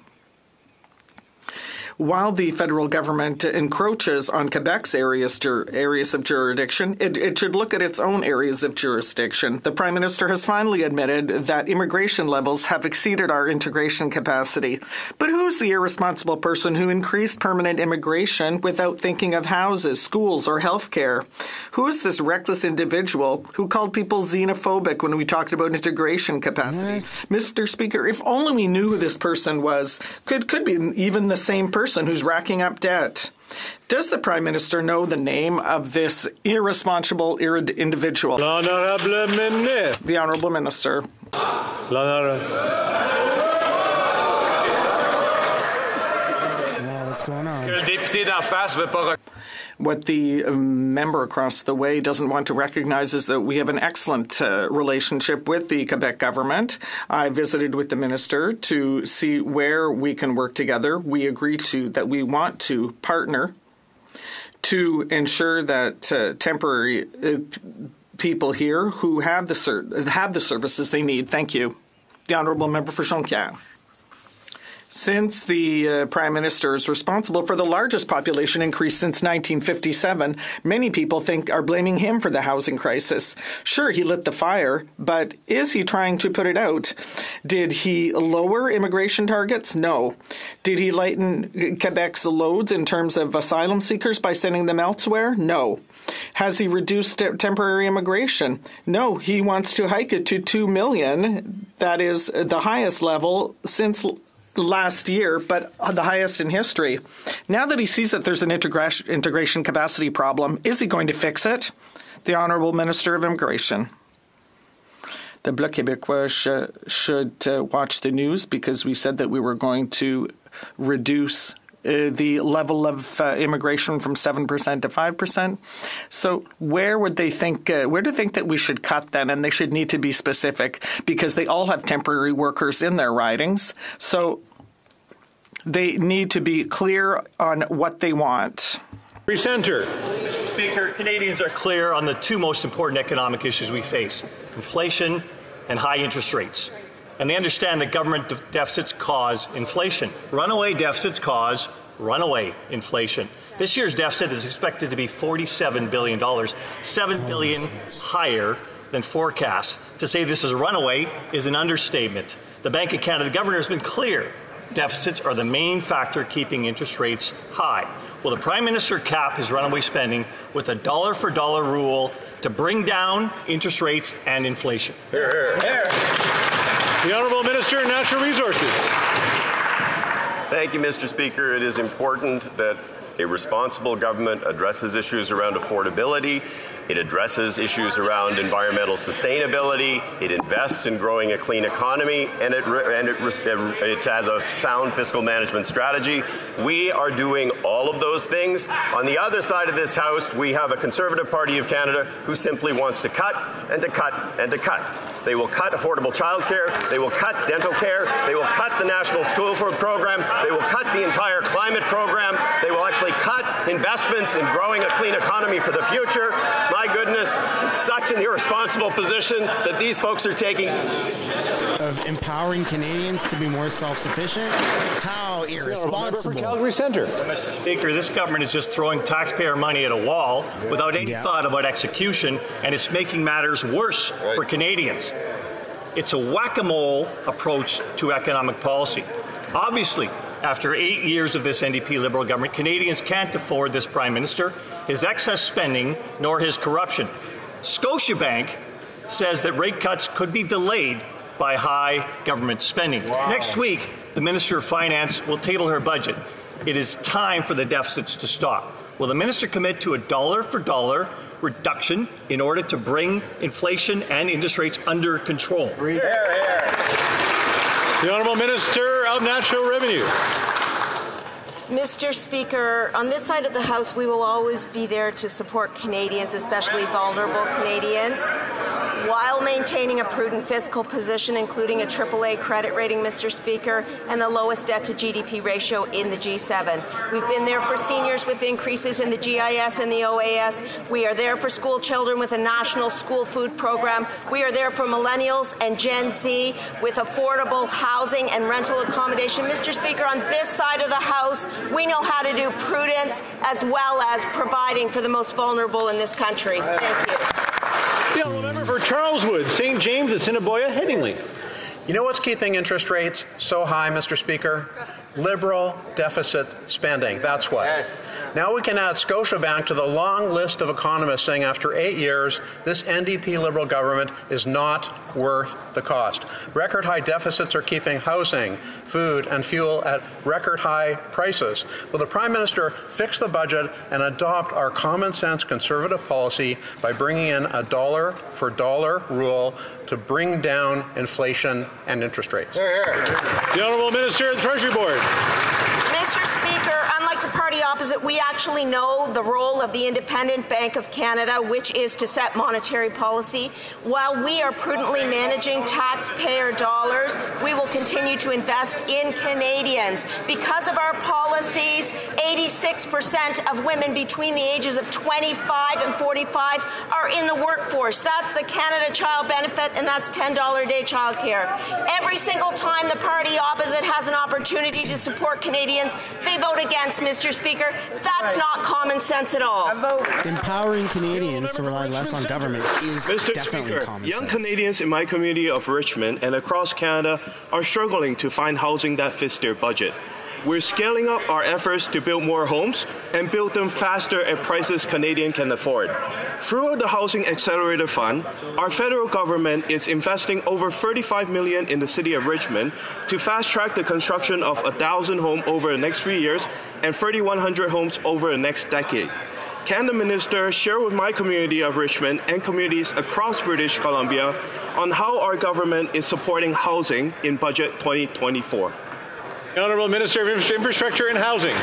Speaker 28: while the federal government encroaches on Quebec's areas, areas of jurisdiction, it, it, should look at its own areas of jurisdiction. The Prime Minister has finally admitted that immigration levels have exceeded our integration capacity. But who's the irresponsible person who increased permanent immigration without thinking of houses, schools, or health care? Who is this reckless individual who called people xenophobic when we talked about integration capacity? Mr. Speaker, if only we knew who this person was, could could be even the same person person who's racking up debt. Does the Prime Minister know the name of this irresponsible individual?
Speaker 3: L'honorable ministre.
Speaker 28: The Honourable Minister.
Speaker 3: L'honorable.
Speaker 1: what's going on?
Speaker 28: What the um, member across the way doesn't want to recognize is that we have an excellent uh, relationship with the Quebec government. I visited with the minister to see where we can work together. We agree to that we want to partner to ensure that uh, temporary uh, people here who have the ser- have the services they need. Thank you, the honourable member for Jonquière. Since the uh, Prime Minister is responsible for the largest population increase since 1957, many people think are blaming him for the housing crisis. Sure, he lit the fire, but is he trying to put it out? Did he lower immigration targets? No. Did he lighten Quebec's loads in terms of asylum seekers by sending them elsewhere? No. Has he reduced temporary immigration? No, he wants to hike it to 2 million. That is the highest level since last year, but the highest in history. Now that he sees that there's an integration, integration capacity problem, is he going to fix it? The Honourable Minister of Immigration. The Bloc Québécois sh- should uh, watch the news because we said that we were going to reduce uh, the level of uh, immigration from 7% to 5%. So where would they think, uh, where do they think that we should cut then? And they should need to be specific because they all have temporary workers in their ridings. So they need to be clear on what they want.
Speaker 3: Presenter.
Speaker 29: Mr. Speaker, Canadians are clear on the two most important economic issues we face inflation and high interest rates and they understand that government de- deficits cause inflation. Runaway deficits cause runaway inflation. This year's deficit is expected to be $47 billion, $7 billion higher than forecast. To say this is a runaway is an understatement. The Bank of Canada, the governor has been clear deficits are the main factor keeping interest rates high. Will the Prime Minister cap his runaway spending with a dollar for dollar rule to bring down interest rates and inflation?
Speaker 3: Here, here. here. The Honourable Minister of Natural Resources.
Speaker 16: Thank you, Mr. Speaker. It is important that a responsible government addresses issues around affordability. It addresses issues around environmental sustainability. It invests in growing a clean economy, and it and it, it has a sound fiscal management strategy. We are doing all of those things. On the other side of this House, we have a Conservative Party of Canada who simply wants to cut and to cut and to cut. They will cut affordable childcare. They will cut dental care. They will cut the National School Food Program. They will cut the entire climate program. They will actually cut investments in growing a clean economy for the future. My goodness, such an irresponsible position that these folks are taking.
Speaker 1: Of empowering Canadians to be more self-sufficient? How irresponsible!
Speaker 3: Calgary Centre.
Speaker 29: Mr. Speaker, this government is just throwing taxpayer money at a wall without any yeah. thought about execution, and it's making matters worse right. for Canadians. It's a whack-a-mole approach to economic policy. Obviously, after eight years of this NDP Liberal government, Canadians can't afford this Prime Minister, his excess spending, nor his corruption. Scotiabank says that rate cuts could be delayed by high government spending. Wow. Next week, the Minister of Finance will table her budget. It is time for the deficits to stop. Will the minister commit to a dollar for dollar reduction in order to bring inflation and interest rates under control? Here, here.
Speaker 3: The Honourable Minister of National Revenue.
Speaker 30: Mr. Speaker, on this side of the House, we will always be there to support Canadians, especially vulnerable Canadians while maintaining a prudent fiscal position, including a AAA credit rating, Mr. Speaker, and the lowest debt to GDP ratio in the G7. We've been there for seniors with increases in the GIS and the OAS. We are there for school children with a national school food program. We are there for millennials and Gen Z with affordable housing and rental accommodation. Mr. Speaker, on this side of the House, we know how to do prudence as well as providing for the most vulnerable in this country. Thank you.
Speaker 3: Member for Charleswood, St. James, Assiniboia, Headingley.
Speaker 31: You know what's keeping interest rates so high, Mr. Speaker? Liberal deficit spending. That's what. Yes. Now we can add Scotiabank to the long list of economists saying after eight years, this NDP Liberal government is not worth the cost. Record high deficits are keeping housing, food, and fuel at record high prices. Will the Prime Minister fix the budget and adopt our common sense conservative policy by bringing in a dollar for dollar rule to bring down inflation and interest rates?
Speaker 3: Here, here. The Honourable Minister of the Treasury Board.
Speaker 30: Mr. Speaker, unlike opposite, we actually know the role of the Independent Bank of Canada, which is to set monetary policy. While we are prudently managing taxpayer dollars, we will continue to invest in Canadians. Because of our policies, 86% of women between the ages of 25 and 45 are in the workforce. That's the Canada Child Benefit, and that's $10 a day childcare. Every single time the party opposite has an opportunity to support Canadians, they vote against, Mr. Speaker. That's not common sense at all.
Speaker 1: Empowering Canadians to rely less on government is
Speaker 32: Mr.
Speaker 1: definitely
Speaker 32: Speaker,
Speaker 1: common
Speaker 32: young
Speaker 1: sense.
Speaker 32: Young Canadians in my community of Richmond and across Canada are struggling to find housing that fits their budget. We're scaling up our efforts to build more homes and build them faster at prices Canadians can afford. Through the Housing Accelerator Fund, our federal government is investing over 35 million in the city of Richmond to fast-track the construction of 1,000 homes over the next three years and 3,100 homes over the next decade. Can the minister share with my community of Richmond and communities across British Columbia on how our government is supporting housing in Budget 2024?
Speaker 3: The Honourable Minister of Infrastructure and Housing.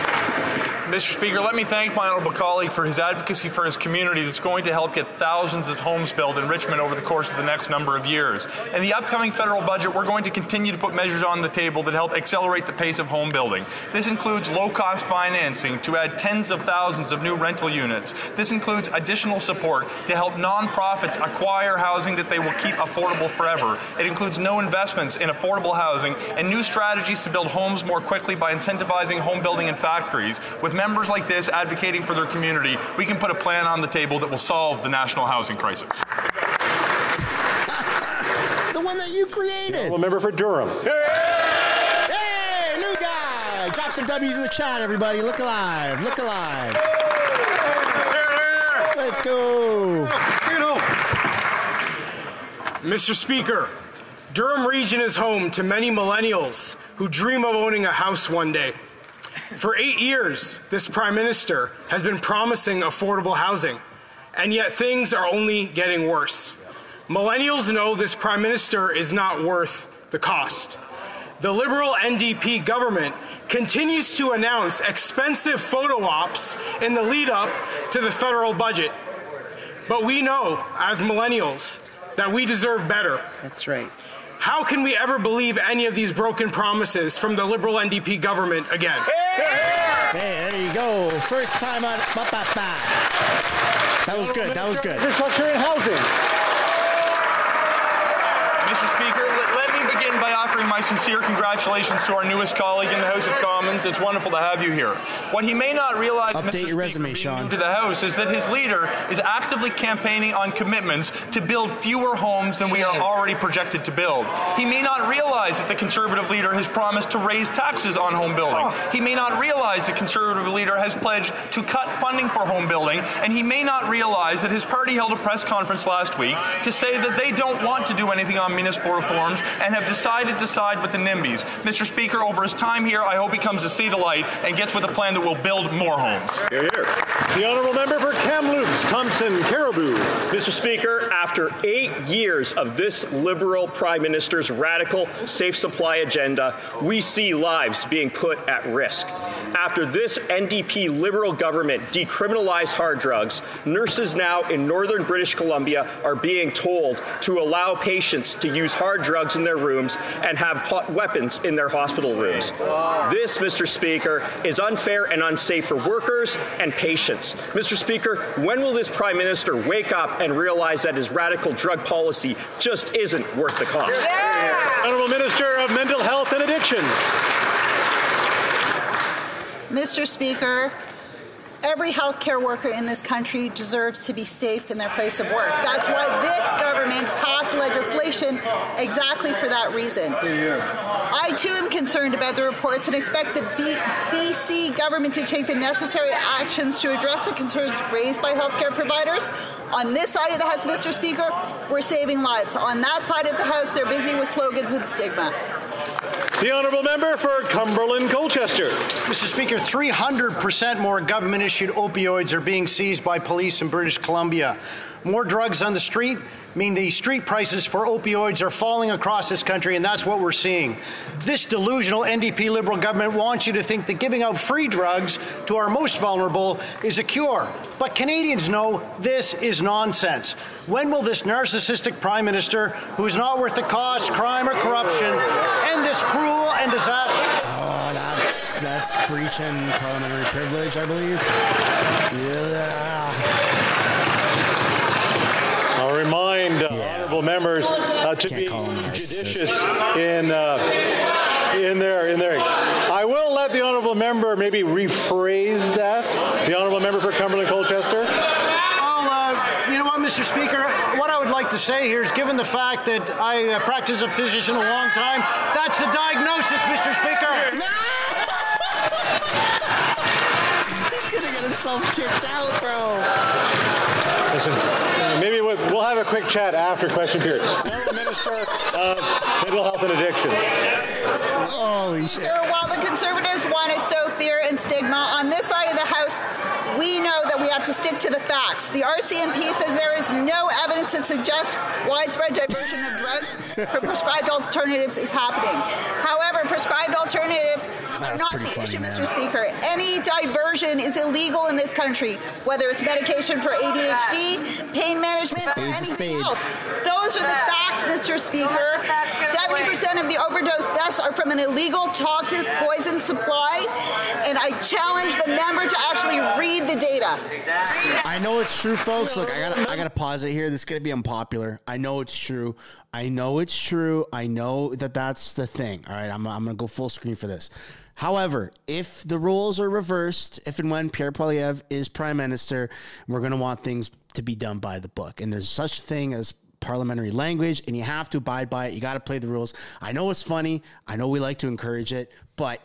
Speaker 17: Mr. Speaker, let me thank my honourable colleague for his advocacy for his community that's going to help get thousands of homes built in Richmond over the course of the next number of years. In the upcoming federal budget, we're going to continue to put measures on the table that help accelerate the pace of home building. This includes low-cost financing to add tens of thousands of new rental units. This includes additional support to help nonprofits acquire housing that they will keep affordable forever. It includes no investments in affordable housing and new strategies to build homes more quickly by incentivizing home building in factories. With members like this advocating for their community, we can put a plan on the table that will solve the national housing crisis.
Speaker 1: the one that you created.
Speaker 3: Well, member for Durham.
Speaker 1: Hey, new guy. Drop some W's in the chat, everybody. Look alive. Look alive. Let's go.
Speaker 33: Mr. Speaker, Durham Region is home to many millennials who dream of owning a house one day. For eight years, this Prime Minister has been promising affordable housing, and yet things are only getting worse. Millennials know this Prime Minister is not worth the cost. The Liberal NDP government continues to announce expensive photo ops in the lead up to the federal budget. But we know, as millennials, that we deserve better.
Speaker 34: That's right.
Speaker 33: How can we ever believe any of these broken promises from the Liberal NDP government again?
Speaker 1: Hey, there you go. First time on. That was good. That was good.
Speaker 3: Infrastructure and housing.
Speaker 17: Mr. Speaker, let, let me begin by offering my sincere congratulations to our newest colleague in the House of Commons. It's wonderful to have you here. What he may not realize,
Speaker 1: Update
Speaker 17: Mr.
Speaker 1: your resume,
Speaker 17: Speaker,
Speaker 1: Sean.
Speaker 17: new to the House, is that his leader is actively campaigning on commitments to build fewer homes than we are already projected to build. He may not realize that the Conservative leader has promised to raise taxes on home building. Oh. He may not realize the Conservative leader has pledged to cut funding for home building, and he may not realize that his party held a press conference last week to say that they don't want to do anything on municipal reforms and have decided to side with the NIMBYs. Mr. Speaker, over his time here, I hope he comes to see the light and gets with a plan that will build more homes.
Speaker 3: Here, here. The Honourable Member for Kamloops, Thompson, Cariboo.
Speaker 32: Mr. Speaker, after eight years of this Liberal Prime Minister's radical safe supply agenda, we see lives being put at risk. After this NDP Liberal government decriminalized hard drugs, nurses now in northern British Columbia are being told to allow patients to use hard drugs in their rooms and have weapons in their hospital rooms. This, Mr. Speaker, is unfair and unsafe for workers and patients. Mr. Speaker, when will this Prime Minister wake up and realize that his radical drug policy just isn't worth the cost?
Speaker 3: Honourable Minister of Mental Health and Addictions.
Speaker 35: Mr. Speaker, every healthcare worker in this country deserves to be safe in their place of work. That's why this government passed legislation exactly for that reason. I too am concerned about the reports and expect the B- BC government to take the necessary actions to address the concerns raised by healthcare providers. On this side of the House, Mr. Speaker, we're saving lives. On that side of the House, they're busy with slogans and stigma.
Speaker 3: The honourable member for Cumberland Colchester.
Speaker 36: Mr. Speaker, 300% more government issued opioids are being seized by police in British Columbia. More drugs on the street mean the street prices for opioids are falling across this country, and that's what we're seeing. This delusional NDP Liberal government wants you to think that giving out free drugs to our most vulnerable is a cure. But Canadians know this is nonsense. When will this narcissistic Prime Minister, who is not worth the cost, crime, or corruption, end this cruel and disastrous?
Speaker 1: Oh, that's, that's breaching parliamentary privilege, I believe. Yeah.
Speaker 3: I'll remind honourable members uh, to be judicious in uh, in their in their. I will let the honourable member maybe rephrase that. The honourable member for Cumberland Colchester.
Speaker 36: Well, uh, you know what, Mr. Speaker? What I would like to say here is given the fact that I uh, practice a physician a long time, that's the diagnosis, Mr. Speaker.
Speaker 1: He's gonna get himself kicked out, bro.
Speaker 3: Listen, maybe we'll we'll have a quick chat after question period. Minister of Mental Health and Addictions.
Speaker 1: Holy shit.
Speaker 35: While the Conservatives want to sow fear and stigma, on this side of the House, we know that we have to stick to the facts. The RCMP says there is no evidence to suggest widespread diversion of drugs for prescribed alternatives is happening. However, prescribed alternatives are not the
Speaker 1: funny,
Speaker 35: issue,
Speaker 1: man.
Speaker 35: Mr. Speaker. Any diversion is illegal in this country, whether it's medication for ADHD, pain management, or anything else. Those are the facts, Mr. Speaker. 70% of the overdose deaths are from an illegal toxic poison supply, and I challenge the member to actually read the data.
Speaker 1: I know it's true, folks. Look, I gotta, I gotta pause it here. This is gonna be unpopular. I know it's true. I know it's true. I know that that's the thing. All right, I'm, I'm gonna go full screen for this. However, if the roles are reversed, if and when Pierre Poilievre is prime minister, we're gonna want things to be done by the book, and there's such thing as parliamentary language, and you have to abide by it. You got to play the rules. I know it's funny. I know we like to encourage it, but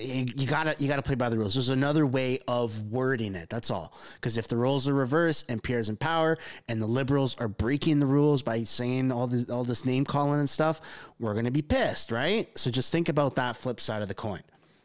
Speaker 1: you, gotta you gotta play by the rules. There's another way of wording it. That's all. Because if the roles are reversed and Pierre's in power and the liberals are breaking the rules by saying all this all this name calling and stuff, we're gonna be pissed, right? So just think about that flip side of the coin.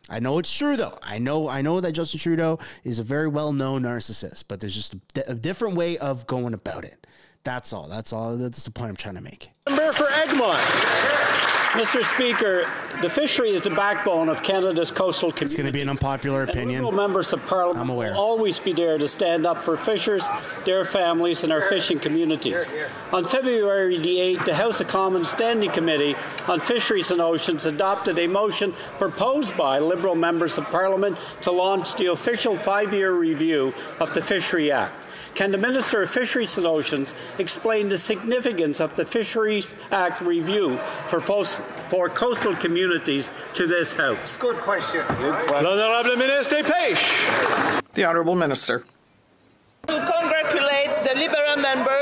Speaker 1: I know it's true though. I know I know that Justin Trudeau is a very well known narcissist, but there's just a, a different way of going about it. That's all. That's all. That's the point I'm trying to make.
Speaker 3: Member for Egmont.
Speaker 4: Mr. Speaker, the fishery is the backbone of Canada's coastal community.
Speaker 1: It's going to be an unpopular opinion.
Speaker 4: Liberal members of Parliament
Speaker 1: I'm aware.
Speaker 4: will always be there to stand up for fishers, their families, and our fishing communities. On February the 8th, the House of Commons Standing Committee on Fisheries and Oceans adopted a motion proposed by Liberal members of Parliament to launch the official five-year review of the Fishery Act. Can the Minister of Fisheries and Oceans explain the significance of the Fisheries Act review for, post, for coastal communities to this House?
Speaker 37: Good question.
Speaker 3: L'honorable ministre Pêche.
Speaker 28: The Honourable Minister.
Speaker 38: To congratulate the Liberal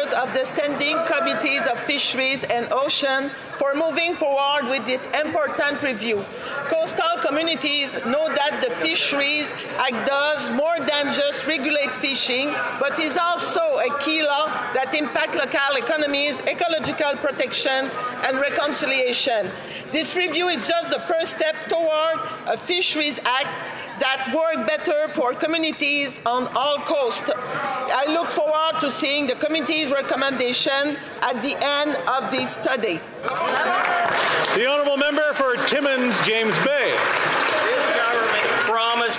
Speaker 38: members of the Standing Committees of Fisheries and Ocean for moving forward with this important review. Coastal communities know that the Fisheries Act does more than just regulate fishing, but is also a key law that impacts local economies, ecological protections, and reconciliation. This review is just the first step toward a Fisheries Act that work better for communities on all coasts. I look forward to seeing the committee's recommendation at the end of this study.
Speaker 3: The honourable member for Timmins, James Bay.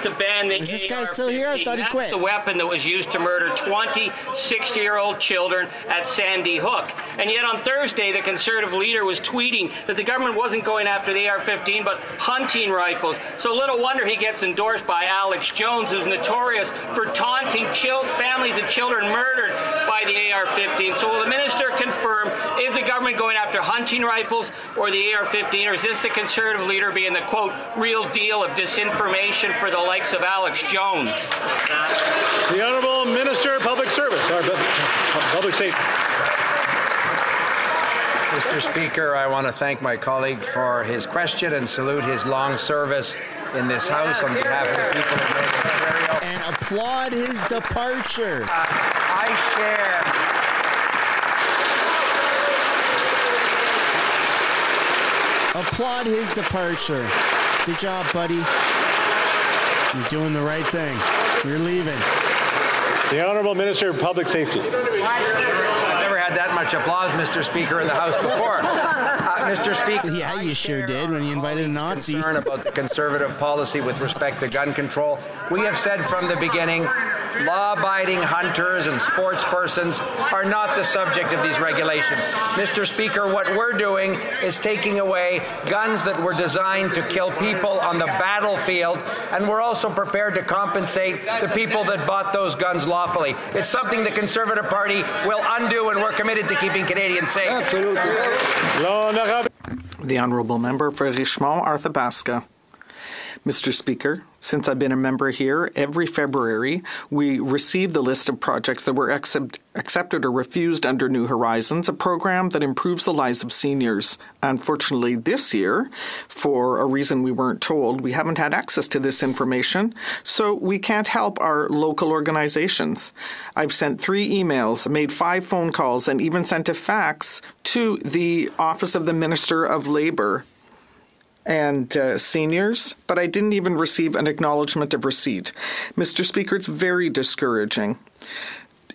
Speaker 39: To ban
Speaker 1: Is this guy still here? I thought he
Speaker 39: That's
Speaker 1: quit.
Speaker 39: the weapon that was used to murder 20 60-year-old children at Sandy Hook. And yet on Thursday, the Conservative leader was tweeting that the government wasn't going after the AR-15, but hunting rifles. So little wonder he gets endorsed by Alex Jones, who's notorious for taunting families of children murdered by the AR-15. So will the minister confirm, is the government going after hunting rifles or the AR-15, or is this the Conservative leader being the, quote, real deal of disinformation for the likes of Alex Jones?
Speaker 3: The Honourable Minister of Public Service, or Public Safety.
Speaker 37: Mr. Speaker, I want to thank my colleague for his question and salute his long service in this House on behalf of the people of Northern Ontario.
Speaker 1: And applaud his departure.
Speaker 37: I share.
Speaker 1: applaud his departure. Good job, buddy. You're doing the right thing. You're leaving.
Speaker 3: The Honourable Minister of Public Safety.
Speaker 39: I've never had that much applause, Mr. Speaker, in the House before. Uh, Mr. Speaker.
Speaker 1: Yeah, you sure did when you invited a Nazi.
Speaker 39: Concern about the conservative policy with respect to gun control. We have said from the beginning law-abiding hunters and sports persons are not the subject of these regulations. Mr. Speaker, what we're doing is taking away guns that were designed to kill people on the battlefield, and we're also prepared to compensate the people that bought those guns lawfully. It's something the Conservative Party will undo, and we're committed to keeping Canadians safe. Absolutely.
Speaker 28: The Honourable Member for Richmond, Arthabaska. Mr. Speaker, since I've been a member here, every February we receive the list of projects that were accept- accepted or refused under New Horizons, a program that improves the lives of seniors. Unfortunately, this year, for a reason we weren't told, we haven't had access to this information, so we can't help our local organizations. I've sent three emails, made five phone calls, and even sent a fax to the Office of the Minister of Labour and uh, seniors, but I didn't even receive an acknowledgement of receipt. Mr. Speaker, it's very discouraging.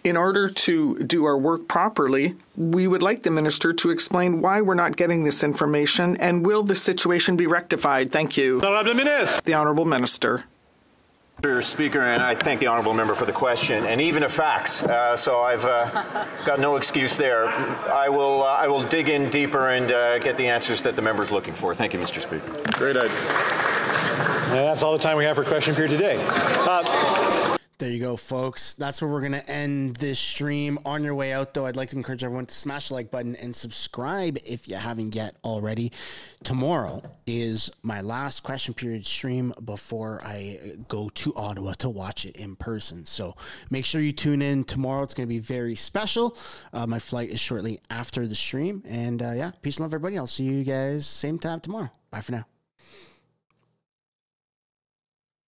Speaker 28: In order to do our work properly, we would like the minister to explain why we're not getting this information and will the situation be rectified? Thank you. The Honourable Minister.
Speaker 40: Mr. Speaker, and I thank the honourable member for the question, and even a fax. Uh, so I've uh, got no excuse there. I will. Uh, I will dig in deeper and uh, get the answers that the member is looking for. Thank you, Mr. Speaker.
Speaker 3: Great idea. And that's all the time we have for question period today.
Speaker 1: There you go, folks. That's where we're going to end this stream. On your way out, though, I'd like to encourage everyone to smash the like button and subscribe if you haven't yet already. Tomorrow is my last question period stream before I go to Ottawa to watch it in person. So make sure you tune in tomorrow. It's going to be very special. Uh, my flight is shortly after the stream. And uh, yeah, peace and love, everybody. I'll see you guys same time tomorrow. Bye for now.